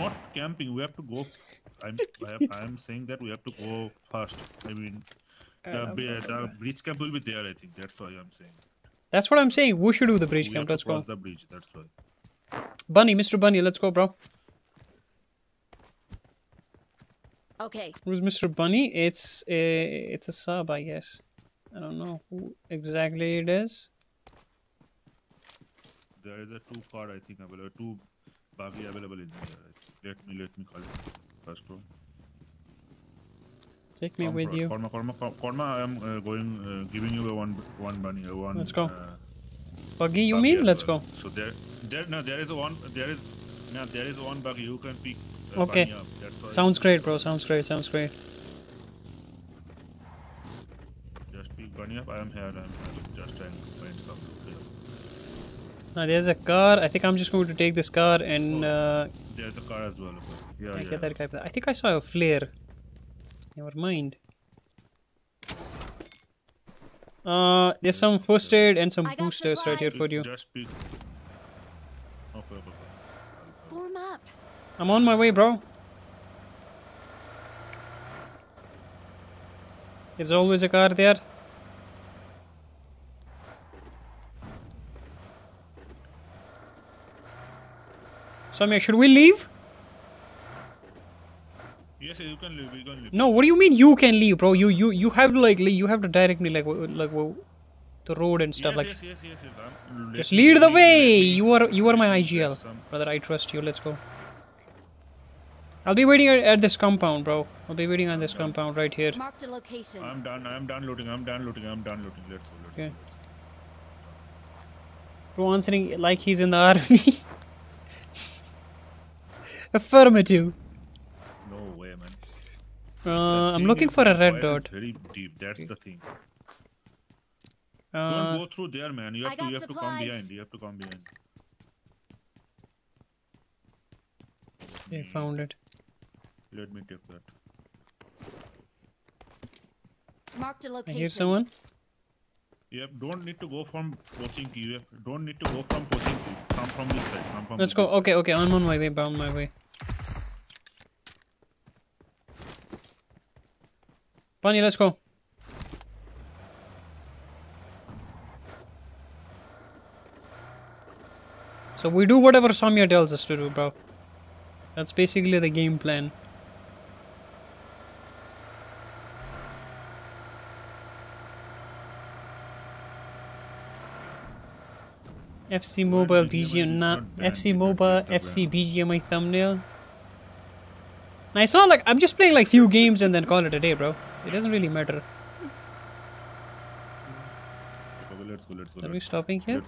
No, not camping. We have to go. I'm I have, I'm saying that we have to go fast. I mean, uh, the, bri- the bridge camp will be there. I think that's why I'm saying. That's what I'm saying. We should do the bridge we camp. have Let's to cross go. the bridge. That's why. Bunny, Mr. Bunny, let's go, bro. Okay, Who's Mr. Bunny? It's a it's a sub, I guess. I don't know who exactly it is. There is a two car I think available. Two buggy available in. I. Let me let me call it first one. Take me with you. Karma, Karma, Karma, I am uh, going, uh, giving you a one, one bunny, a one. Let's go. Uh, Buggy, you mean? Let's go. So there, there, no, there is one, there is, no, there is one buggy. You can pick. Uh, Okay. bunny up. Sounds great, bro. Sounds great. Sounds great. Just pick bunny up. I am here. I'm, I'm just trying to find some. Yeah. Now there's a car. I think I'm just going to take this car and uh, There's a car as well. Yeah, I yeah. get that guy. I think I saw a flare. Never mind. Uh, there's some first aid and some I got boosters right here for supplies. you. Just pick. Okay, okay, okay. form up. I'm on my way, bro. There's always a car there. Samya, should we leave? Yes, yes, you can leave. You can leave. No, what do you mean you can leave, bro? You you you have to like you have to direct me like like the road and stuff yes, like. yes, yes, yes, yes. I'm- Just lead the way. let You are you are my IGL, brother. I trust you. Let's go. I'll be waiting at, at this compound, bro. I'll be waiting on this compound right here. Marked a location. I'm done. I'm done looting. I'm done looting. I'm done looting. Let's go. Let's Okay. Bro answering like he's in the army. Affirmative. No way, man. Uh, I'm looking for a red dot. Very deep. That's the thing. Uh, Don't go through there, man. You have to. You have to come behind. You have to come behind. I found it. Let me take that. Marked a I location. hear someone. You have, don't need to go from Pochinki. You don't need to go from Pochinki. Come from this side. Come from Let's this go. side. Okay, okay. I'm on my way. I'm on my way. Bunny, let's go. So we do whatever Samya tells us to do, bro. That's basically the game plan. FC Mobile BGM, not FC Mobile. FC BGMI thumbnail. I saw like I'm just playing like few games and then call it a day, bro. It doesn't really matter. Okay, let's go. Let's go. Are we stopping here?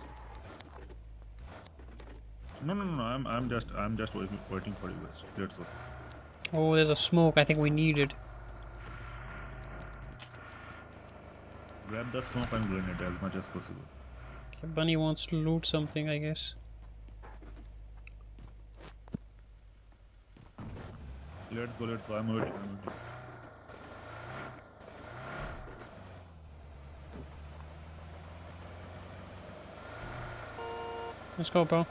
No, no, no, no. I'm, I'm just, I'm just waiting, waiting for you guys. Let's go. Oh, there's a smoke. I think we need it. Grab the smoke and grenade as much as possible. Okay, Bunny wants to loot something, I guess. Let's go. Let's go. I'm waiting. I'm waiting. Let's go, bro.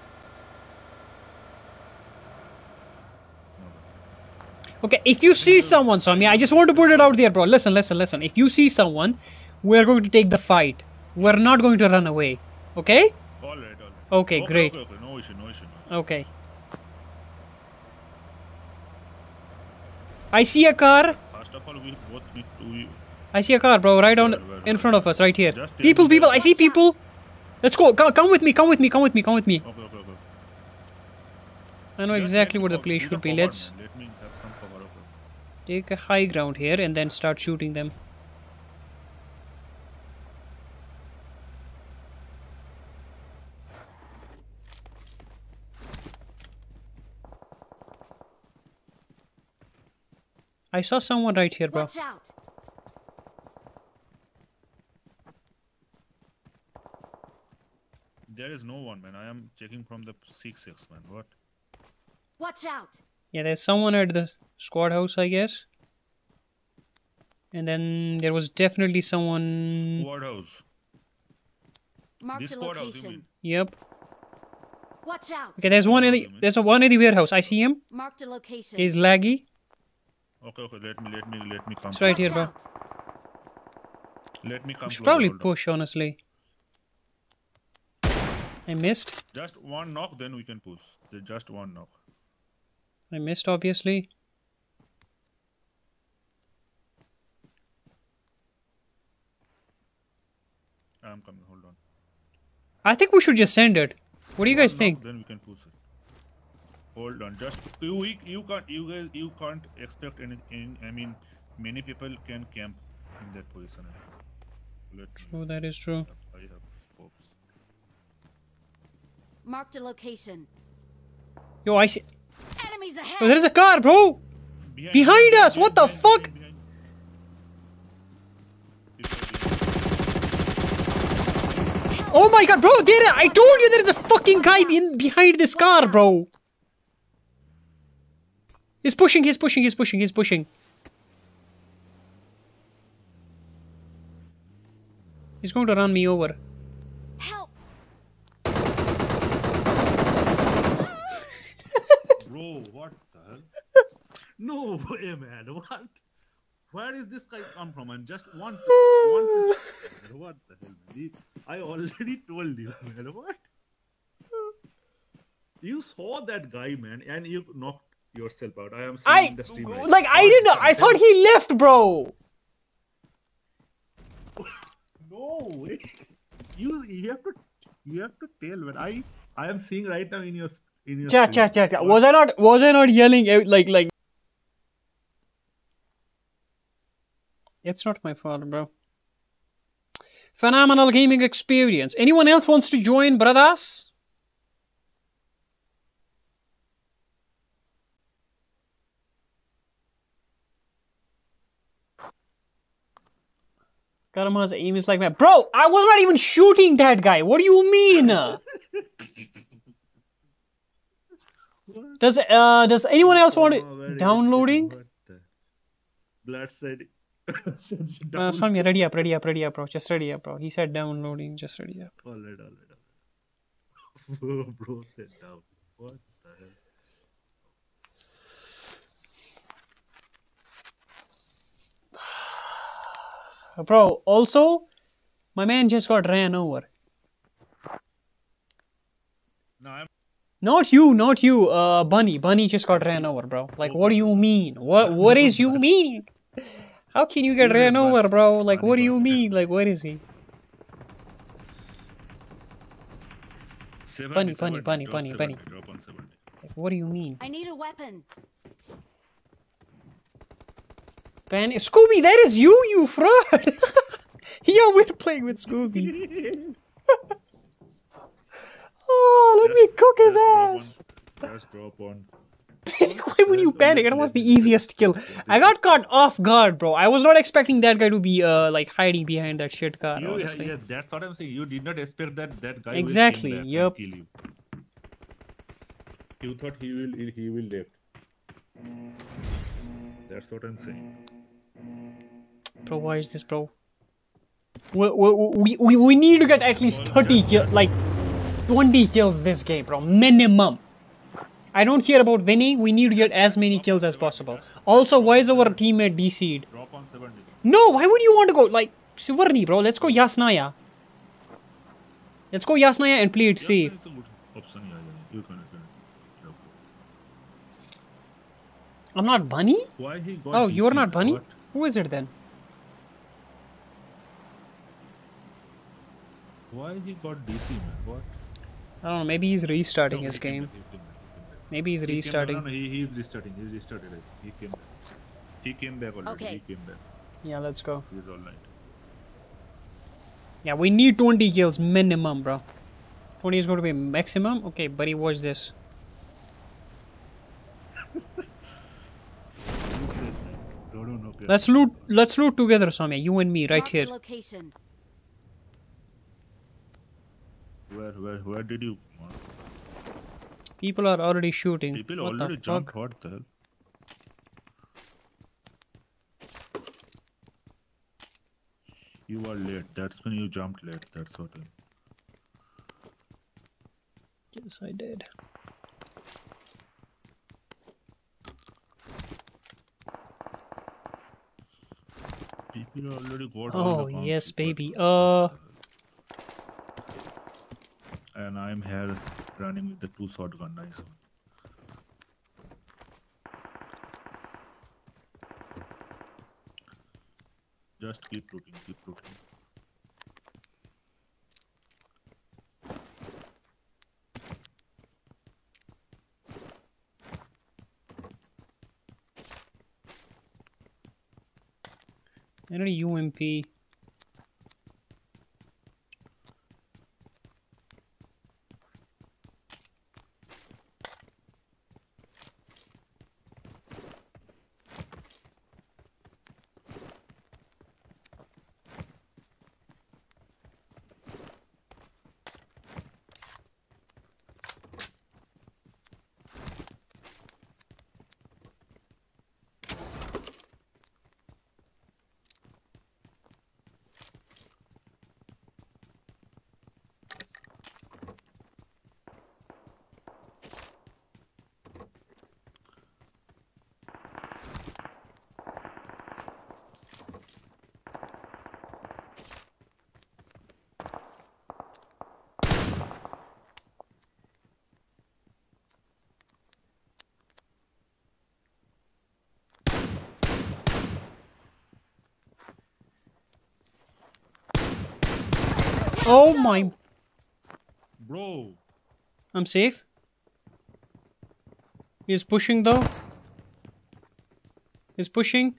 Okay, if you see someone, Samya, I just want to put it out there, bro. Listen, listen, listen. If you see someone, we're going to take the fight. We're not going to run away. Okay? All right, all right. Okay, great. Okay, okay. No issue, no issue. No issue. Okay. I see a car. First of all, we both need to. We, I see a car, bro, right on Where, where, in front of us, right here. People, people. I see people. Let's go. Come, come with me. Come with me. Come with me. Come with me. okay, okay, okay. I know exactly let where the place should be. Let's man. Let me have some cover. Okay. take a high ground here and then start shooting them. I saw someone right here, bro. Watch out. There is no one, man. I am checking from the 6-6, man. What? Watch out. Yeah, there's someone at the squad house, I guess. And then there was definitely someone. Squad house. Mark This the squad location. mean? Yep. Watch out. Okay, there's one in the there's a one in the warehouse. I see him. Mark the location. He's laggy. Okay, okay. Let me, let me, let me come. It's right Watch here, bro. out. Let me come. We should probably push, honestly. I missed. Just one knock, then we can push. Just one knock. I missed, obviously. I'm coming. Hold on. I think we should just send it. What do you guys One think? then we can push it. Hold on. Just you, you can't, you guys, you can't expect any. any I mean, many people can camp in that position. Let. Oh, that is true. I have scopes. Mark the location. Yo, I see. Enemies ahead. Oh, Yo, there is a car, bro. Behind us, what the fuck? behind. Oh my god, bro! There, I told you there is a fucking guy in behind this car, bro. He's pushing. He's pushing. He's pushing. He's pushing. He's going to run me over. Help. Bro, what the hell? no way, man. What? Where is this guy come from? And just one, one. what the hell, man? I already told you, man. What? You saw that guy, man, and you knocked yourself out. I am seeing I the stream. like. I didn't know. I thought he left, bro. No way. You you have to you have to tell man. I I am seeing right now in your in your. Chat, cha chat, cha cha. Was I not? Was I not yelling out like like? It's not my fault, bro. Phenomenal gaming experience. Anyone else wants to join, brothers? Karma's aim is like my bro. I was not even shooting that guy. What do you mean? Does uh does anyone else want Oh, it downloading? good. What the- Blood said. said Uh, down- Sonia, ready up, ready up, ready up, bro. Just ready up, bro. He said downloading. Just ready up. All right, all right, all right. Bro said down. What the hell? Bro, also, my man just got ran over. No, I'm Not you, not you, uh, Bunny. Bunny just got ran over, bro. Like, what do you mean? What What is you mean? How can you get Who is ran Bunny? over, bro? Like, what do you mean? Like, where is he? Bunny, bunny, bunny, bunny, bunny. Drop on 70. What do you mean? I need a weapon. Ben, Scooby, that is you, you fraud! yeah, we're playing with Scooby. oh, let me cook his just drop on- ass! Just drop Why would you panic? It was the easiest kill. I got caught off guard, bro. I was not expecting that guy to be uh like hiding behind that shit car. You, yeah, honestly. yeah, that's what I'm saying. You did not expect that that guy Exactly, will back kill you. You thought he will he will left. That's what I'm saying. Bro, why is this, bro? We, we, we, we need to get at least 30 kills, like 20 kills this game, bro. Minimum. I don't care about winning. We need to get as many kills as possible. Also, why is our teammate DC'd? Drop on 70. No, why would you want to go? Like, Severny, bro. Let's go Yasnaya. Let's go Yasnaya and play it safe. it's a good option. Yeah, yeah. You can, you can. drop it. I'm not Bunny? Why he got Oh, you're not Bunny? What? Who is it then? Why he got DC, man? What? I don't know. Maybe he's restarting No, his game. Maybe he's He came- restarting. No, no, he, he's restarting. He's restarted. He came back. He came back already. Okay. He came back. Yeah, let's go. He's all right. Yeah, we need 20 kills minimum, bro. 20 is going to be maximum. Okay, buddy, watch this. Let's loot. Let's loot together, Samya. You and me, right here. location. Where, where, where did you? People are already shooting. People what already jumped. fuck? What the hell? You are late. That's when you jumped late. That's what. I- Yes, I did. People already got. Oh yes, baby. Uh, And I'm here running with the two shotgun. Nice one. Just keep looking. Keep looking. I UMP. Oh my! Bro, I'm safe. He's pushing though. He's pushing.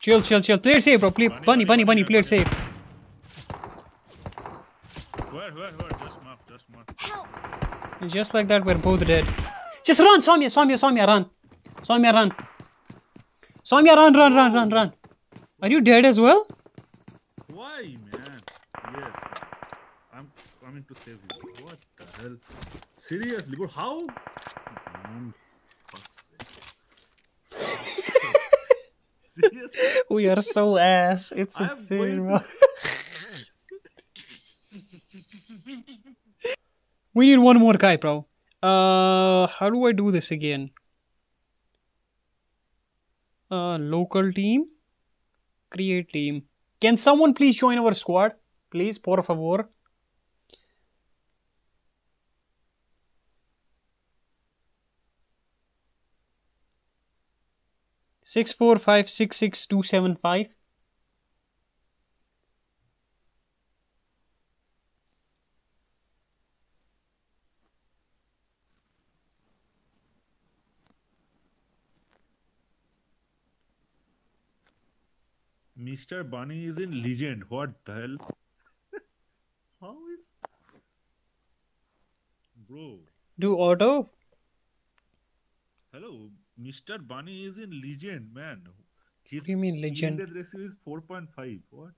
Chill, chill, chill. Play safe, bro. Play, bunny, bunny, bunny. Play it safe. Where, where, where? Just mark, just mark. Help! And just like that, we're both dead. Just run, Soumya, Soumya, Soumya, run. Soumya, run. Soumya, run, run, run, run, run. Are you dead as well? Why, man? Yes, I'm coming to save you. What the hell? Seriously, bro? How? Man, fuck's sake. We are so ass. It's I'm insane, bro. We need one more guy, bro. Uh, how do I do this again? Uh, local team. Create team. Can someone please join our squad? Please, por favor. Six four five six six two seven five. Mr. Bunny is in Legend. What the hell? How is. Bro, Do auto. hello. Mr. Bunny is in Legend, man. His What do you mean legend? Index ratio is 4.5. What?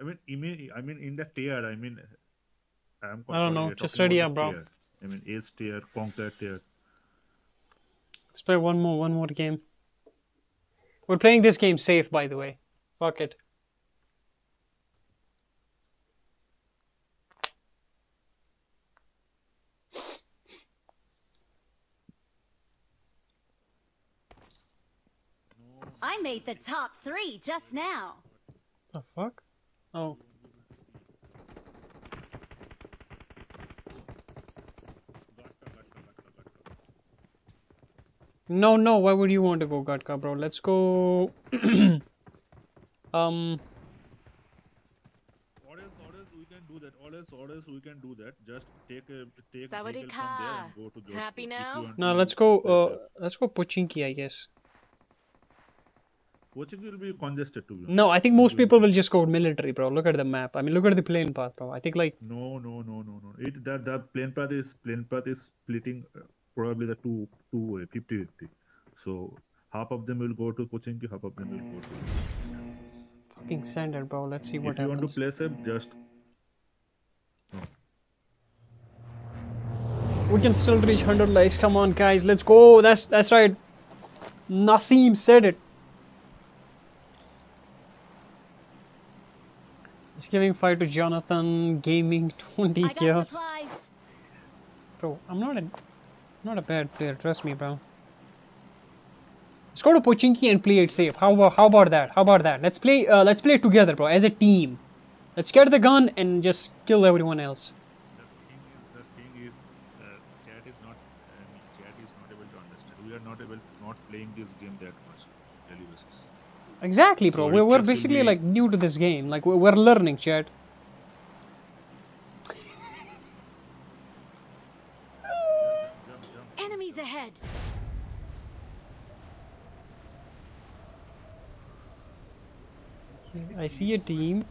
I mean, I mean, I mean, in the tier, I mean, I'm I don't know, just ready up, bro. tier. I mean, Ace tier, Conquer tier. Let's play one more, one more game. We're playing this game safe, by the way. Fuck it. I made the top three just now. The fuck? Oh. No, no. Why would you want to go Gatka, bro? Let's go. um. Or else, or else we can do that. Or else, or else we can do that. Just take a take Sawadee vehicle from there and go to Jodhpur. Happy if now? No, let's go. Uh, let's go Pochinki, I guess. Pochinki will be congested too. No, I think most people will just go military, bro. Look at the map. I mean, look at the plane path, bro. I think like No, no, no, no, no. It that the plane path is plane path is splitting uh, probably the two two way 50 50. So half of them will go to Pochinki, half of them will go to. Fucking send it, bro. Let's see what if you want to happens. play safe, just We can still reach 100 likes. Come on, guys. Let's go. That's that's right. Nasim said it. He's giving fire to Jonathan Gaming 20 I got kills. Bro, I'm not a not a bad player. Trust me, bro. Let's go to Pochinki and play it safe. How about how about that? How about that? Let's play. Uh, let's play together, bro, as a team. Let's get the gun and just kill everyone else. the thing is the thing is uh, chat is not I mean, chat is not able to understand. We are not able not playing this game that much daily basis. Exactly, bro. So we're, we're basically be- like new to this game. Like we're, we're learning, chat. Jump, jump. Enemies ahead. I see a team.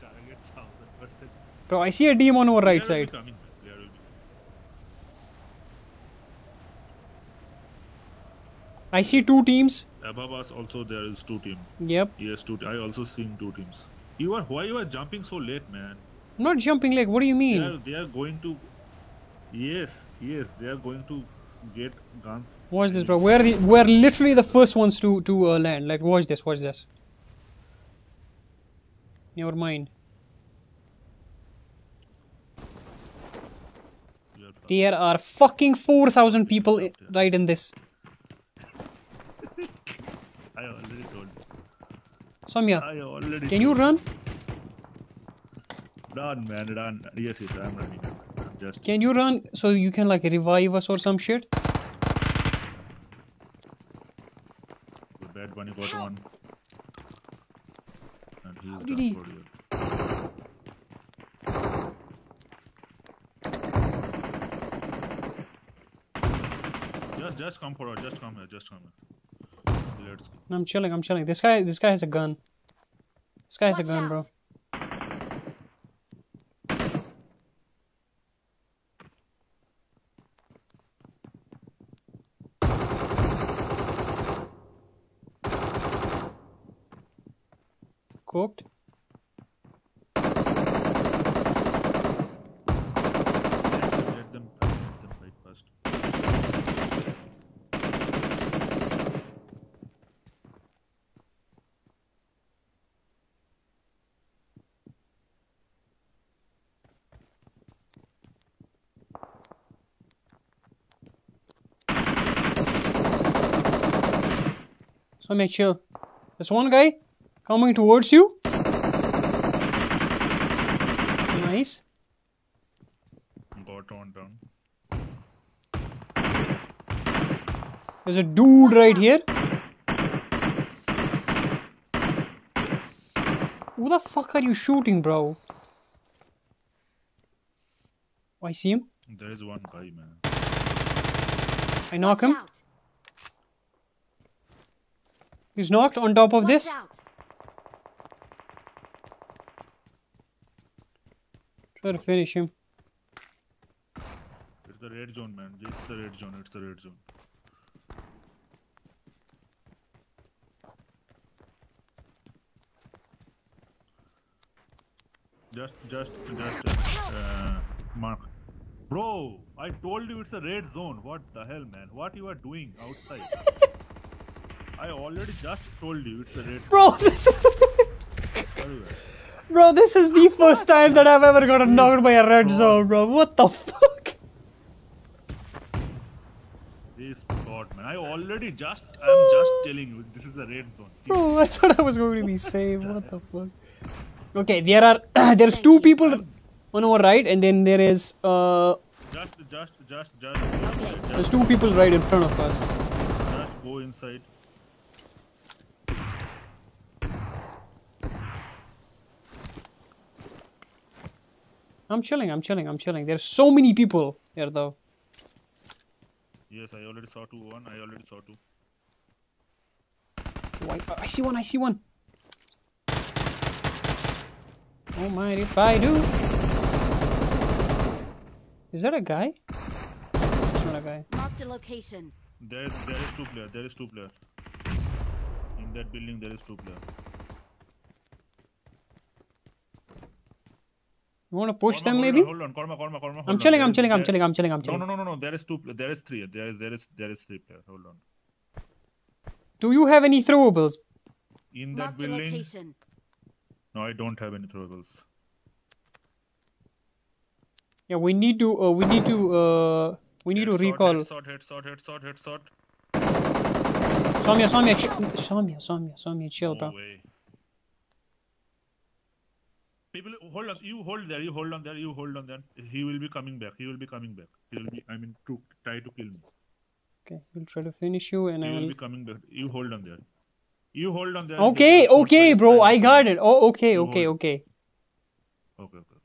Target thousand percent. Bro, I see a team on our right Player will be side. coming, player will be- I see two teams. Above us also there is two team. Yep. Yes, two. I also seen two teams. You are why you are jumping so late, man? I'm not jumping like, what do you They are mean? they are going to. Yes, yes, they are going to get guns. Watch this, bro. We're the, we're literally the first ones to to uh, land. Like, watch this, watch this. Never mind. You are fast. There are fucking four thousand people i- right in this. I already told. you. Samya, I already. can you run? Run, man, run. Yes, yes, I'm running. I'm just. Can you run so you can like revive us or some shit? The bad bunny got Help. one. And he's did he- Just, just come forward. Just come here. Just come here. Let's go. No, I'm chilling. I'm chilling. This guy, this guy has a gun. This guy has a gun, bro. out. Cooked. Let me chill. There's one guy coming towards you. Nice. Got on down. There's a dude right here. Who the fuck are you shooting, bro? Oh, I see him. There is one guy, man. I knock Watch him. Out. He's knocked on top of Watch this. out. Try to finish him. It's the red zone, man. It's the red zone. It's the red zone. Just, just, just, uh, mark. Bro, I told you it's a red zone. What the hell, man? What you are doing outside? I already just told you it's a red. Bro, this Bro, this is the first time that I've ever gotten knocked by a red zone, bro. What the fuck? This God, man. I already just, I'm just telling you, this is a red zone. Bro, I thought I was going to be safe. What the fuck? Okay, there are there's two people on our right, and then there is uh Just, just, just, just, just, there's two people right in front of us. just go inside. I'm chilling. I'm chilling. I'm chilling. There's so many people here though. Yes, I already saw two. One, I already saw two. Oh, I, I see one. I see one. Oh my! If I do, is that a guy? It's not a guy. Marked a location. There, there is two player. There is two player. In that building, there is two player. You want to push Karma, them hold maybe? On, hold on, Karma, Karma, Karma. hold I'm chilling. I'm chilling. I'm chilling. I'm chilling. I'm chilling. no, no, no, no. There is two. There is three. There is, there is, there is three player. Hold on. Do you have any throwables? In that Marked building. location. No, I don't have any throwables. Yeah, we need to. Uh, we need to. Uh, we need to Headshot, recall. Headshot, headshot, headshot, headshot. Soumya, Soumya, ch- Soumya, Soumya, Soumya, chill, No bro. way. People, hold on. You hold there. You hold on there. You hold on there. He will be coming back. He will be coming back. He will be. I mean, to try to kill me. Okay, we'll try to finish you, and He I will will. be coming back. You hold on there. You hold on there. Okay, okay, bro. I got it. Oh, okay, You okay, hold. okay. Okay, okay.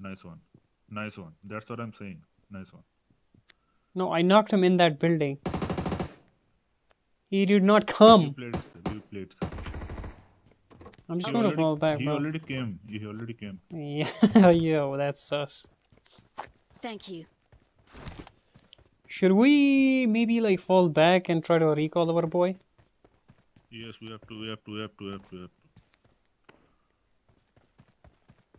Nice one. Nice one. That's what I'm saying. Nice one. No, I knocked him in that building. He did not come. Played. You played. I'm just He gonna already- fall back, He bro. already came. He already came. Yeah, yo, that's sus. Thank you. Should we maybe like fall back and try to recall our boy? Yes, we have to. We have to. We have to. We have to. We have to.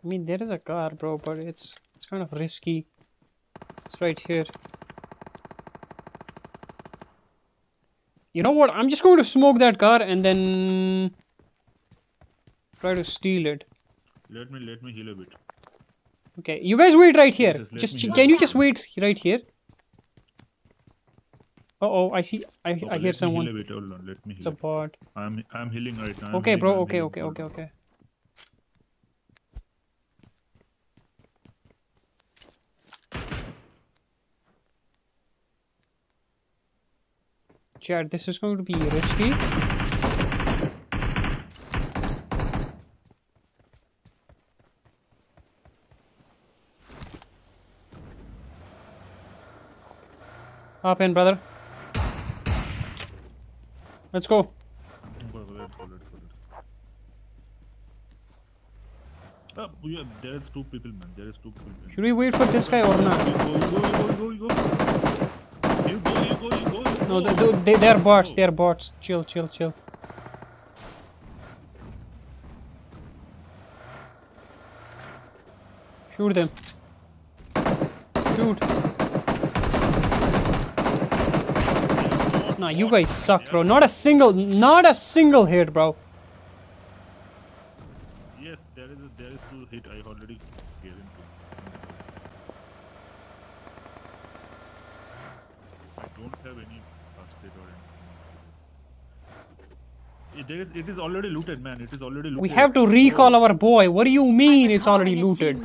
I mean, there is a car, bro, but it's it's kind of risky. It's right here. You know what? I'm just going to smoke that car and then try to steal it. Let me. Let me heal a bit. Okay, you guys wait right here. Just heal. can you just wait right here? Uh oh, I see. I Okay, I hear me someone. Heal a bit. Hold on. Let me It's a bot. I'm. I'm healing right now. I'm Okay, healing, bro. I'm Okay, healing. okay, okay, okay. Chad, this is going to be risky. Hop in, brother. Let's go. Uh, we there is two people, man. There is two people. Should we wait for this guy or not? Go, go, go, No, they, they're bots. They're bots. Chill, chill, chill. Shoot them. Shoot. Nah, you guys suck, bro. Not a single, not a single hit, bro. Yes, there is a, there is two hit. I already gave him. I don't have any first aid or anything. It, there is, it is already looted, man. It is already looted. We have to recall our boy. What do you mean it's already looted?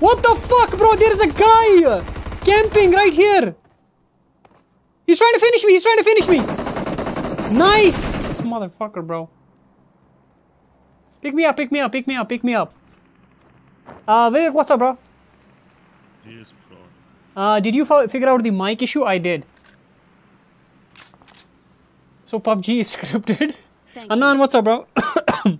What the fuck, bro? There's a guy camping right here. He's trying to finish me. He's trying to finish me. Nice! This motherfucker, bro. Pick me up, pick me up, pick me up, pick me up. Uh, Vivek, what's up, bro? Yes, bro. Uh, did you figure out the mic issue? I did. So PUBG is scripted. Thank Anan, you. what's up, bro?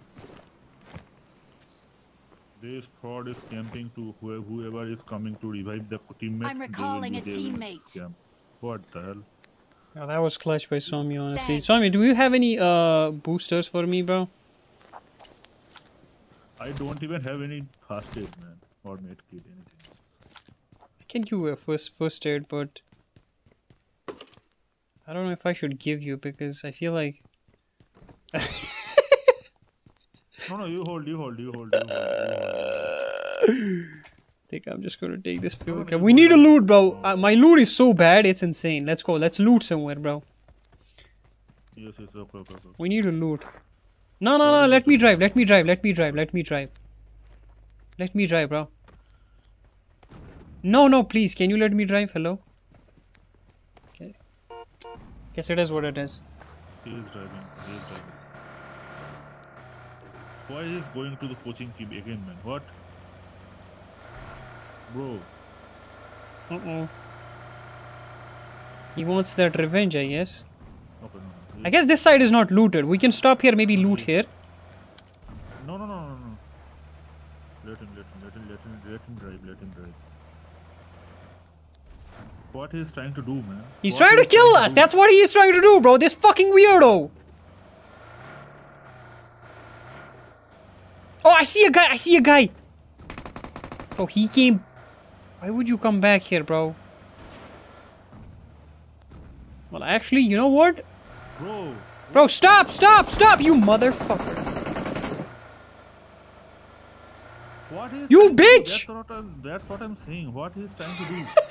This fraud is camping to whoever is coming to revive the teammate. I'm recalling a they will be teammate. scam. What the hell? Yeah, that was clutch by Somi, honestly. Thanks. Somi, do you have any uh boosters for me, bro? I don't even have any fast aid, man, or medkit, anything. I can give you a first first aid, but I don't know if I should give you because I feel like No, no, you hold, you hold, you hold, you hold. I think I'm just gonna take this fuel cap. We need to ahead. loot, bro. Uh, my loot is so bad, it's insane. Let's go. Let's loot somewhere, bro. Yes, yes, okay, okay, okay. We need to loot. No, no, no. Let me drive. Let me drive. Let me drive. Let me drive. Let me drive, bro. No, no, please. Can you let me drive? Hello. Okay. Guess it is what it is. He is driving, he is driving. Why is he going to the coaching team again, man? What? Bro, Uh oh. He wants that revenge, I guess. okay, no, no. I guess this side is not looted. We can stop here, maybe loot here. No, no, no, no, no. Let him, let him, let him, let him, let him drive, let him drive. What he is trying to do, man? He's What trying to kill us. do? That's what he is trying to do, bro. This fucking weirdo. Oh, I see a guy. I see a guy. Oh, he came. Why would you come back here, bro? Well, actually, you know what? Bro, Bro, stop, stop, stop, you motherfucker. what is You trying to bitch! That's what I'm, that's what I'm saying. What he is trying to do?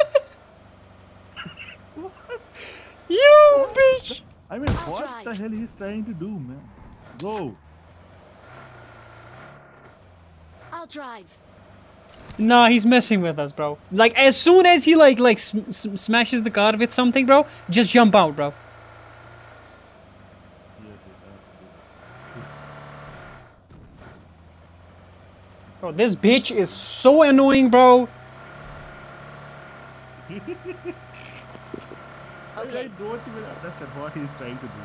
You bitch. I mean, I'll what drive. the hell he's trying to do, man? Go. I'll drive. Nah, he's messing with us, bro. Like, as soon as he, like, like, sm- sm- smashes the car with something, bro, just jump out, bro. yes, yes, I have to do Bro, this bitch is so annoying, bro. that. I don't even understand what he's trying to do.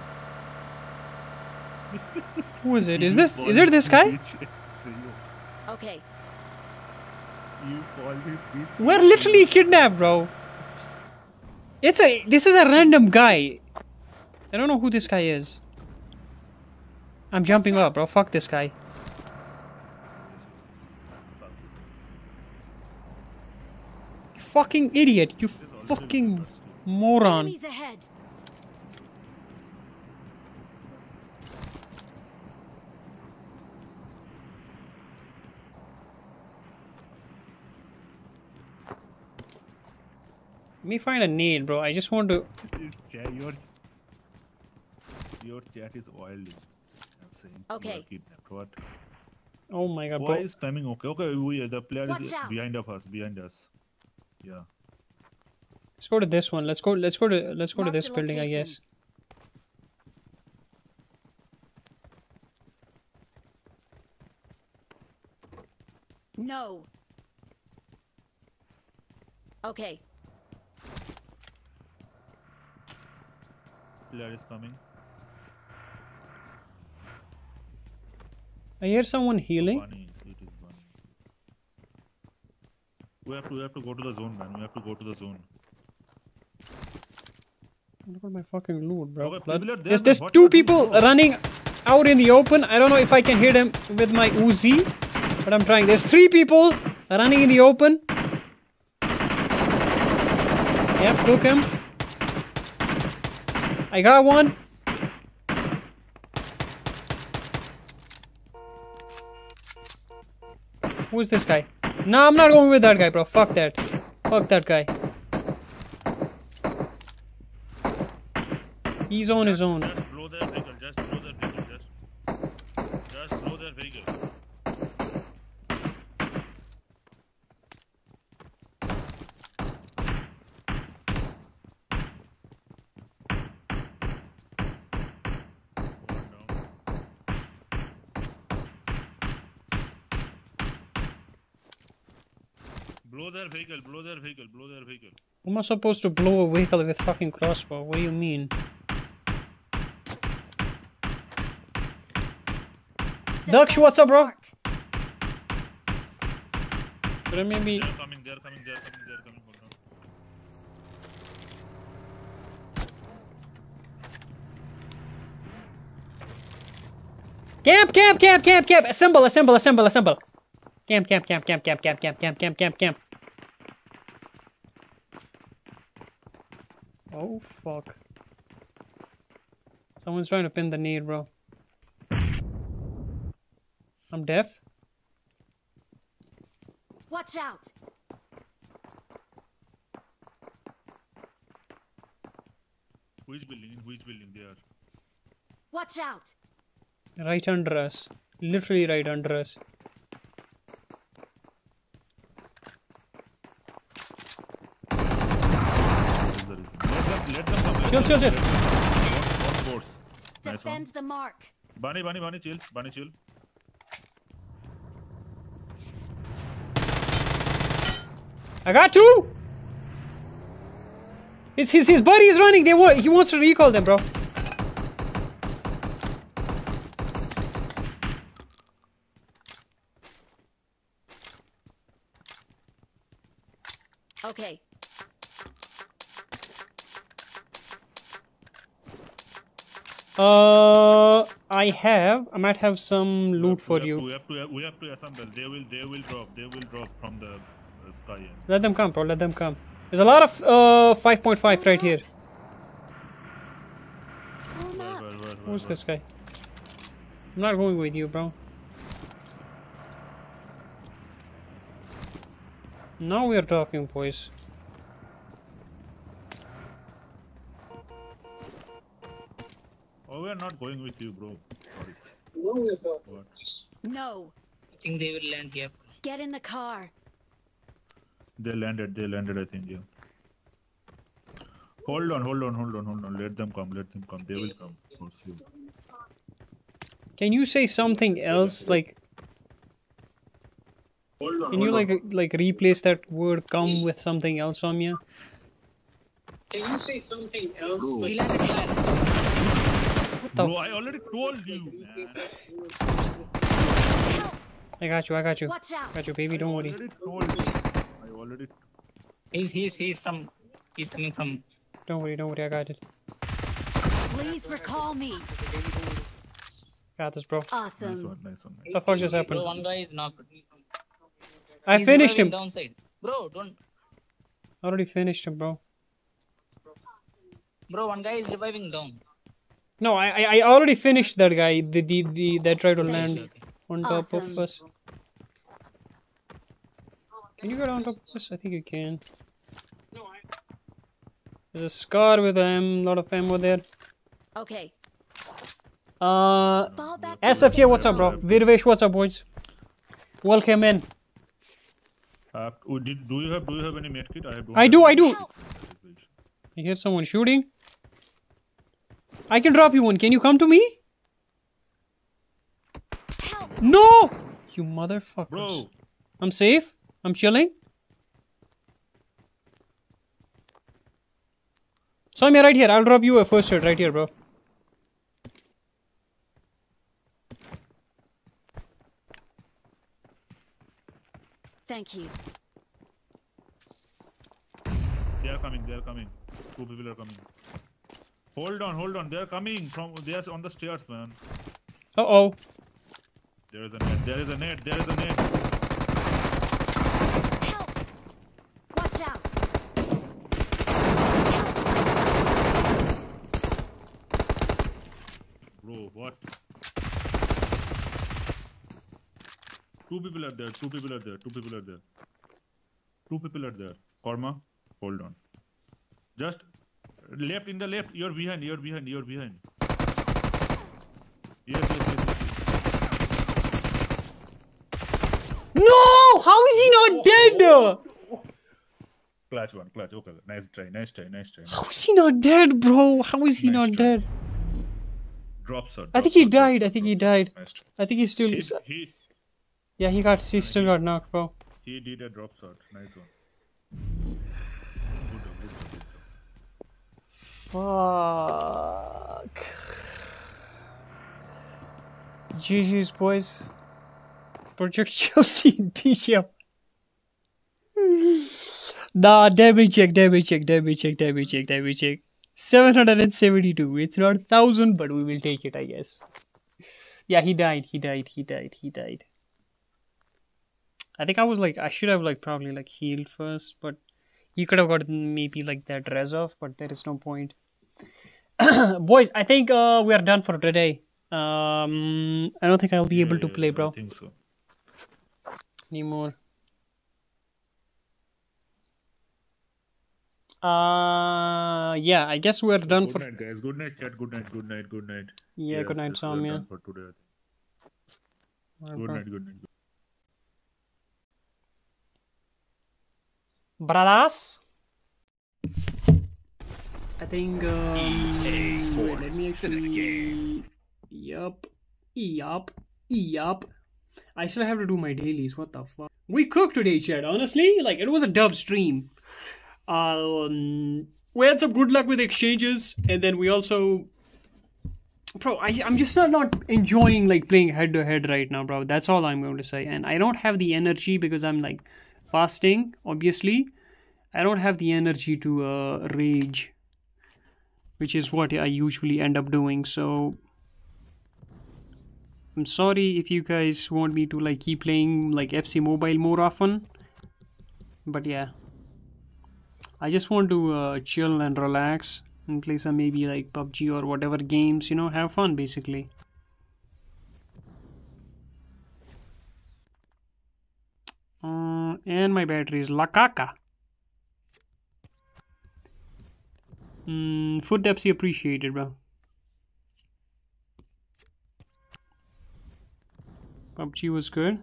Who is it? Is You this, is it this guy? bitch. Say you- Okay. You call him bitch. We're literally kidnapped, bro. It's a, this is a random guy. I don't know who this guy is. I'm jumping up, bro. Fuck this guy. You fucking idiot. You fucking moron. Ahead. Let me find a nade, bro. I just want to. It's Your, your chat is oily. I'm saying Okay. What? Oh my god, Why bro. is spamming okay? Okay, we, the player Watch is out. behind of us, behind us. Yeah. Let's go to this one. Let's go. Let's go to. Let's go to this the building. I guess. No. Okay. Player is coming. I hear someone healing. Bunny. It is bunny. We have to, we have to go to the zone, man. We have to go to the zone. Look at my fucking loot, bro. Blood. people are there, There's, there's two you are doing, people running out in the open. I don't know if I can hit them with my Uzi, but I'm trying. There's three people running in the open. Yep, took him. I got one. Who's this guy? No, I'm not going with that guy, bro. Fuck that. Fuck that guy. He's on just, his own. Just blow their vehicle. Just blow their vehicle. Just, just blow their vehicle. Blow their vehicle, blow their vehicle, blow their vehicle. I'm supposed to blow a vehicle with fucking crossbow, what do you mean? Daksh, what's up, bro? Mark. But maybe They're coming, they're coming, they're coming, they're coming. Hold on. camp, camp, camp, camp, camp. Assemble, assemble, assemble, assemble. Camp, camp, camp, camp, camp, camp, camp, camp, camp, camp, camp. Oh fuck. Someone's trying to pin the need, bro. I'm deaf. Watch out. Which building? In which building they are? Watch out. Right under us. Literally right under us. Is the reason. Let them, come. Chill, chill, chill. Let them come. One, one force. Nice. Defend the mark. Bunny, bunny, bunny, chill. Bunny, chill. I got two! His, his, his buddy is running. They want, he wants to recall them, bro. Okay. Uh, I have. I might have some loot have- for we you. Have to, we have to, we have to assemble. They will, they will drop. They will drop from the uh. Let them come, bro. Let them come. There's a lot of uh 5.5 right here. Where, where, where, where, Who's this guy? I'm not going with you, bro. Now we are talking, boys. Oh, we are not going with you, bro. Sorry. What? No. I think they will land here. Get in the car. They landed. They landed. I think. Yeah. Hold on. Hold on. Hold on. Hold on. Let them come. Let them come. They will come. For sure. Can you say something else? Like, can you like like replace that word "come" with something else, Soumya? Can you say something else? Bro. Like, What the? Bro, F- I already told you, man. I got you. I got you. Watch out. Got you, baby. Don't worry. Already told you. I already. He's he's he's from he's coming from Don't worry. Don't worry. I got it. Please recall me. Got this, bro. Nice Awesome. one. Nice one. What the fuck just bro. happened? One guy is knocked. I He's finished him. Downside. Bro, don't. Already finished him, bro. Bro, one guy is reviving down. No, I I, I already finished that guy. The the, the that tried to land you. on top of us. Can you get on top of us? I think you can. There's a scar with a lot of ammo there. Okay. Uh, Fall back to SFJ, what's up, bro? Virvesh, what's up, boys? Welcome in. Uh, oh, did, do you have do you have any medkit? I have. I do, I do. Help. I hear someone shooting. I can drop you one. Can you come to me? Help. No! You motherfuckers. Bro, I'm safe. I'm chilling. Soumya, right here. I'll drop you a first aid right here, bro. Thank you. they are coming. They are coming. Two people are coming. Hold on, hold on. They are coming from. They are on the stairs, man. Uh oh. There is a net. There is a net. There is a net. Help. Watch out. Bro, what? Two people are there. Two people are there. Two people are there. Two people are there. Karma, hold on. Just left in the left. You're behind. You're behind. You're behind. Yes, yes, yes. yes, No! How is he not oh, dead? yes. Clutch one. Clutch. Okay. Nice try. Nice try. Nice try. How is he not dead, bro? How is he Nice not try. dead? Drop shot. I think he died. I think he died. I think he's still. He, he, Yeah, he got. He still got knocked, bro. He did a drop shot. Nice one. Good good good. Fuck. GG's, boys. Project Chelsea in PGM. nah, damage check, damage check, damage check, damage check, damage check. 772. It's not 1000, but we will take it, I guess. Yeah, he died, he died, he died, he died. I think I was like, I should have like probably like healed first, but you could have gotten maybe like that res off, but there is no point. Boys, I think uh, we are done for today. Um, I don't think I'll be able to Yeah, play, I bro, think so. anymore. Uh, yeah, I guess we're done Good for. night, guys. Good night, chat. Good night, good night, good night. Yeah, good night, yes, we're done For today. Good night, good night. Brothers? I think. Um, EA wait, let me It's in the actually. Yup. Yup. Yup. I still have to do my dailies. What the fuck? We cooked today, Chad. Honestly, like it was a dub stream. Um, we had some good luck with exchanges, and then we also. Bro, I, I'm just not, not enjoying like playing head to head right now, bro. That's all I'm going to say. And I don't have the energy because I'm like fasting, obviously. I don't have the energy to uh, rage, which is what I usually end up doing. So I'm sorry if you guys want me to like keep playing like FC Mobile more often. But yeah, I just want to uh, chill and relax and play some maybe like PUBG or whatever games. You know, have fun basically. Uh, and my battery is Lakaka. Mm, food Pepsi appreciated, bro. PUBG was good.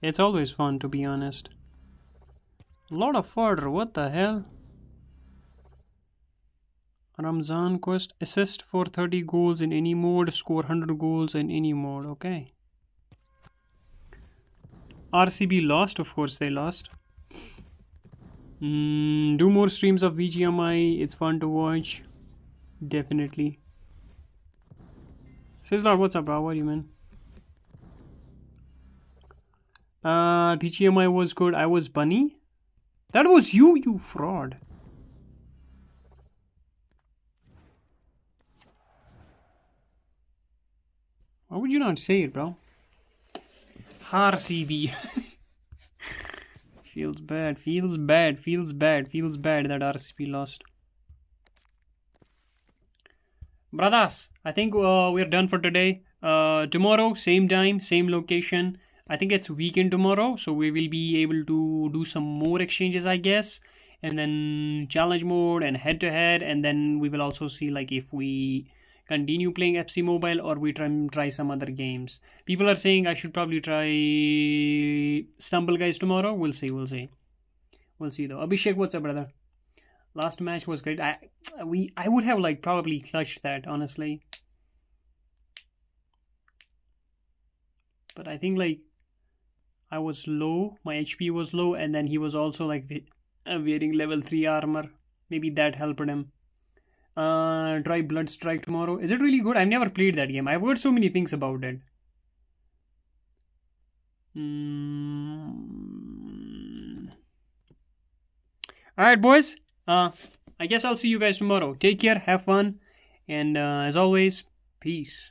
It's always fun, to be honest. Lot of fodder, what the hell? Ramzan quest assist for 30 goals in any mode, score 100 goals in any mode, okay. RCB lost, of course they lost. Mm, do more streams of BGMI, it's fun to watch. Definitely. Sizzler, what's up, bro? What do you mean? Uh, BGMI was good. I was Bunny. That was you, you fraud. Why would you not say it, bro? RCB. feels bad, feels bad, feels bad, feels bad that RCB lost. Brothers, I think uh, we're done for today. Uh, tomorrow, same time, same location. I think it's weekend tomorrow, so we will be able to do some more exchanges, I guess, and then challenge mode and head to head, and then we will also see like if we continue playing FC Mobile or we try try some other games. People are saying I should probably try Stumble Guys tomorrow. We'll see. We'll see. We'll see though. Abhishek, what's up, brother? Last match was great. I we I would have like probably clutched that honestly, but I think like I was low. My HP was low, and then he was also like uh, wearing level three armor. Maybe that helped him uh, try Blood Strike tomorrow. Is it really good? I've never played that game. I've heard so many things about it. Mm. All right, boys. Uh, I guess I'll see you guys tomorrow. Take care, have fun, and uh, as always, peace.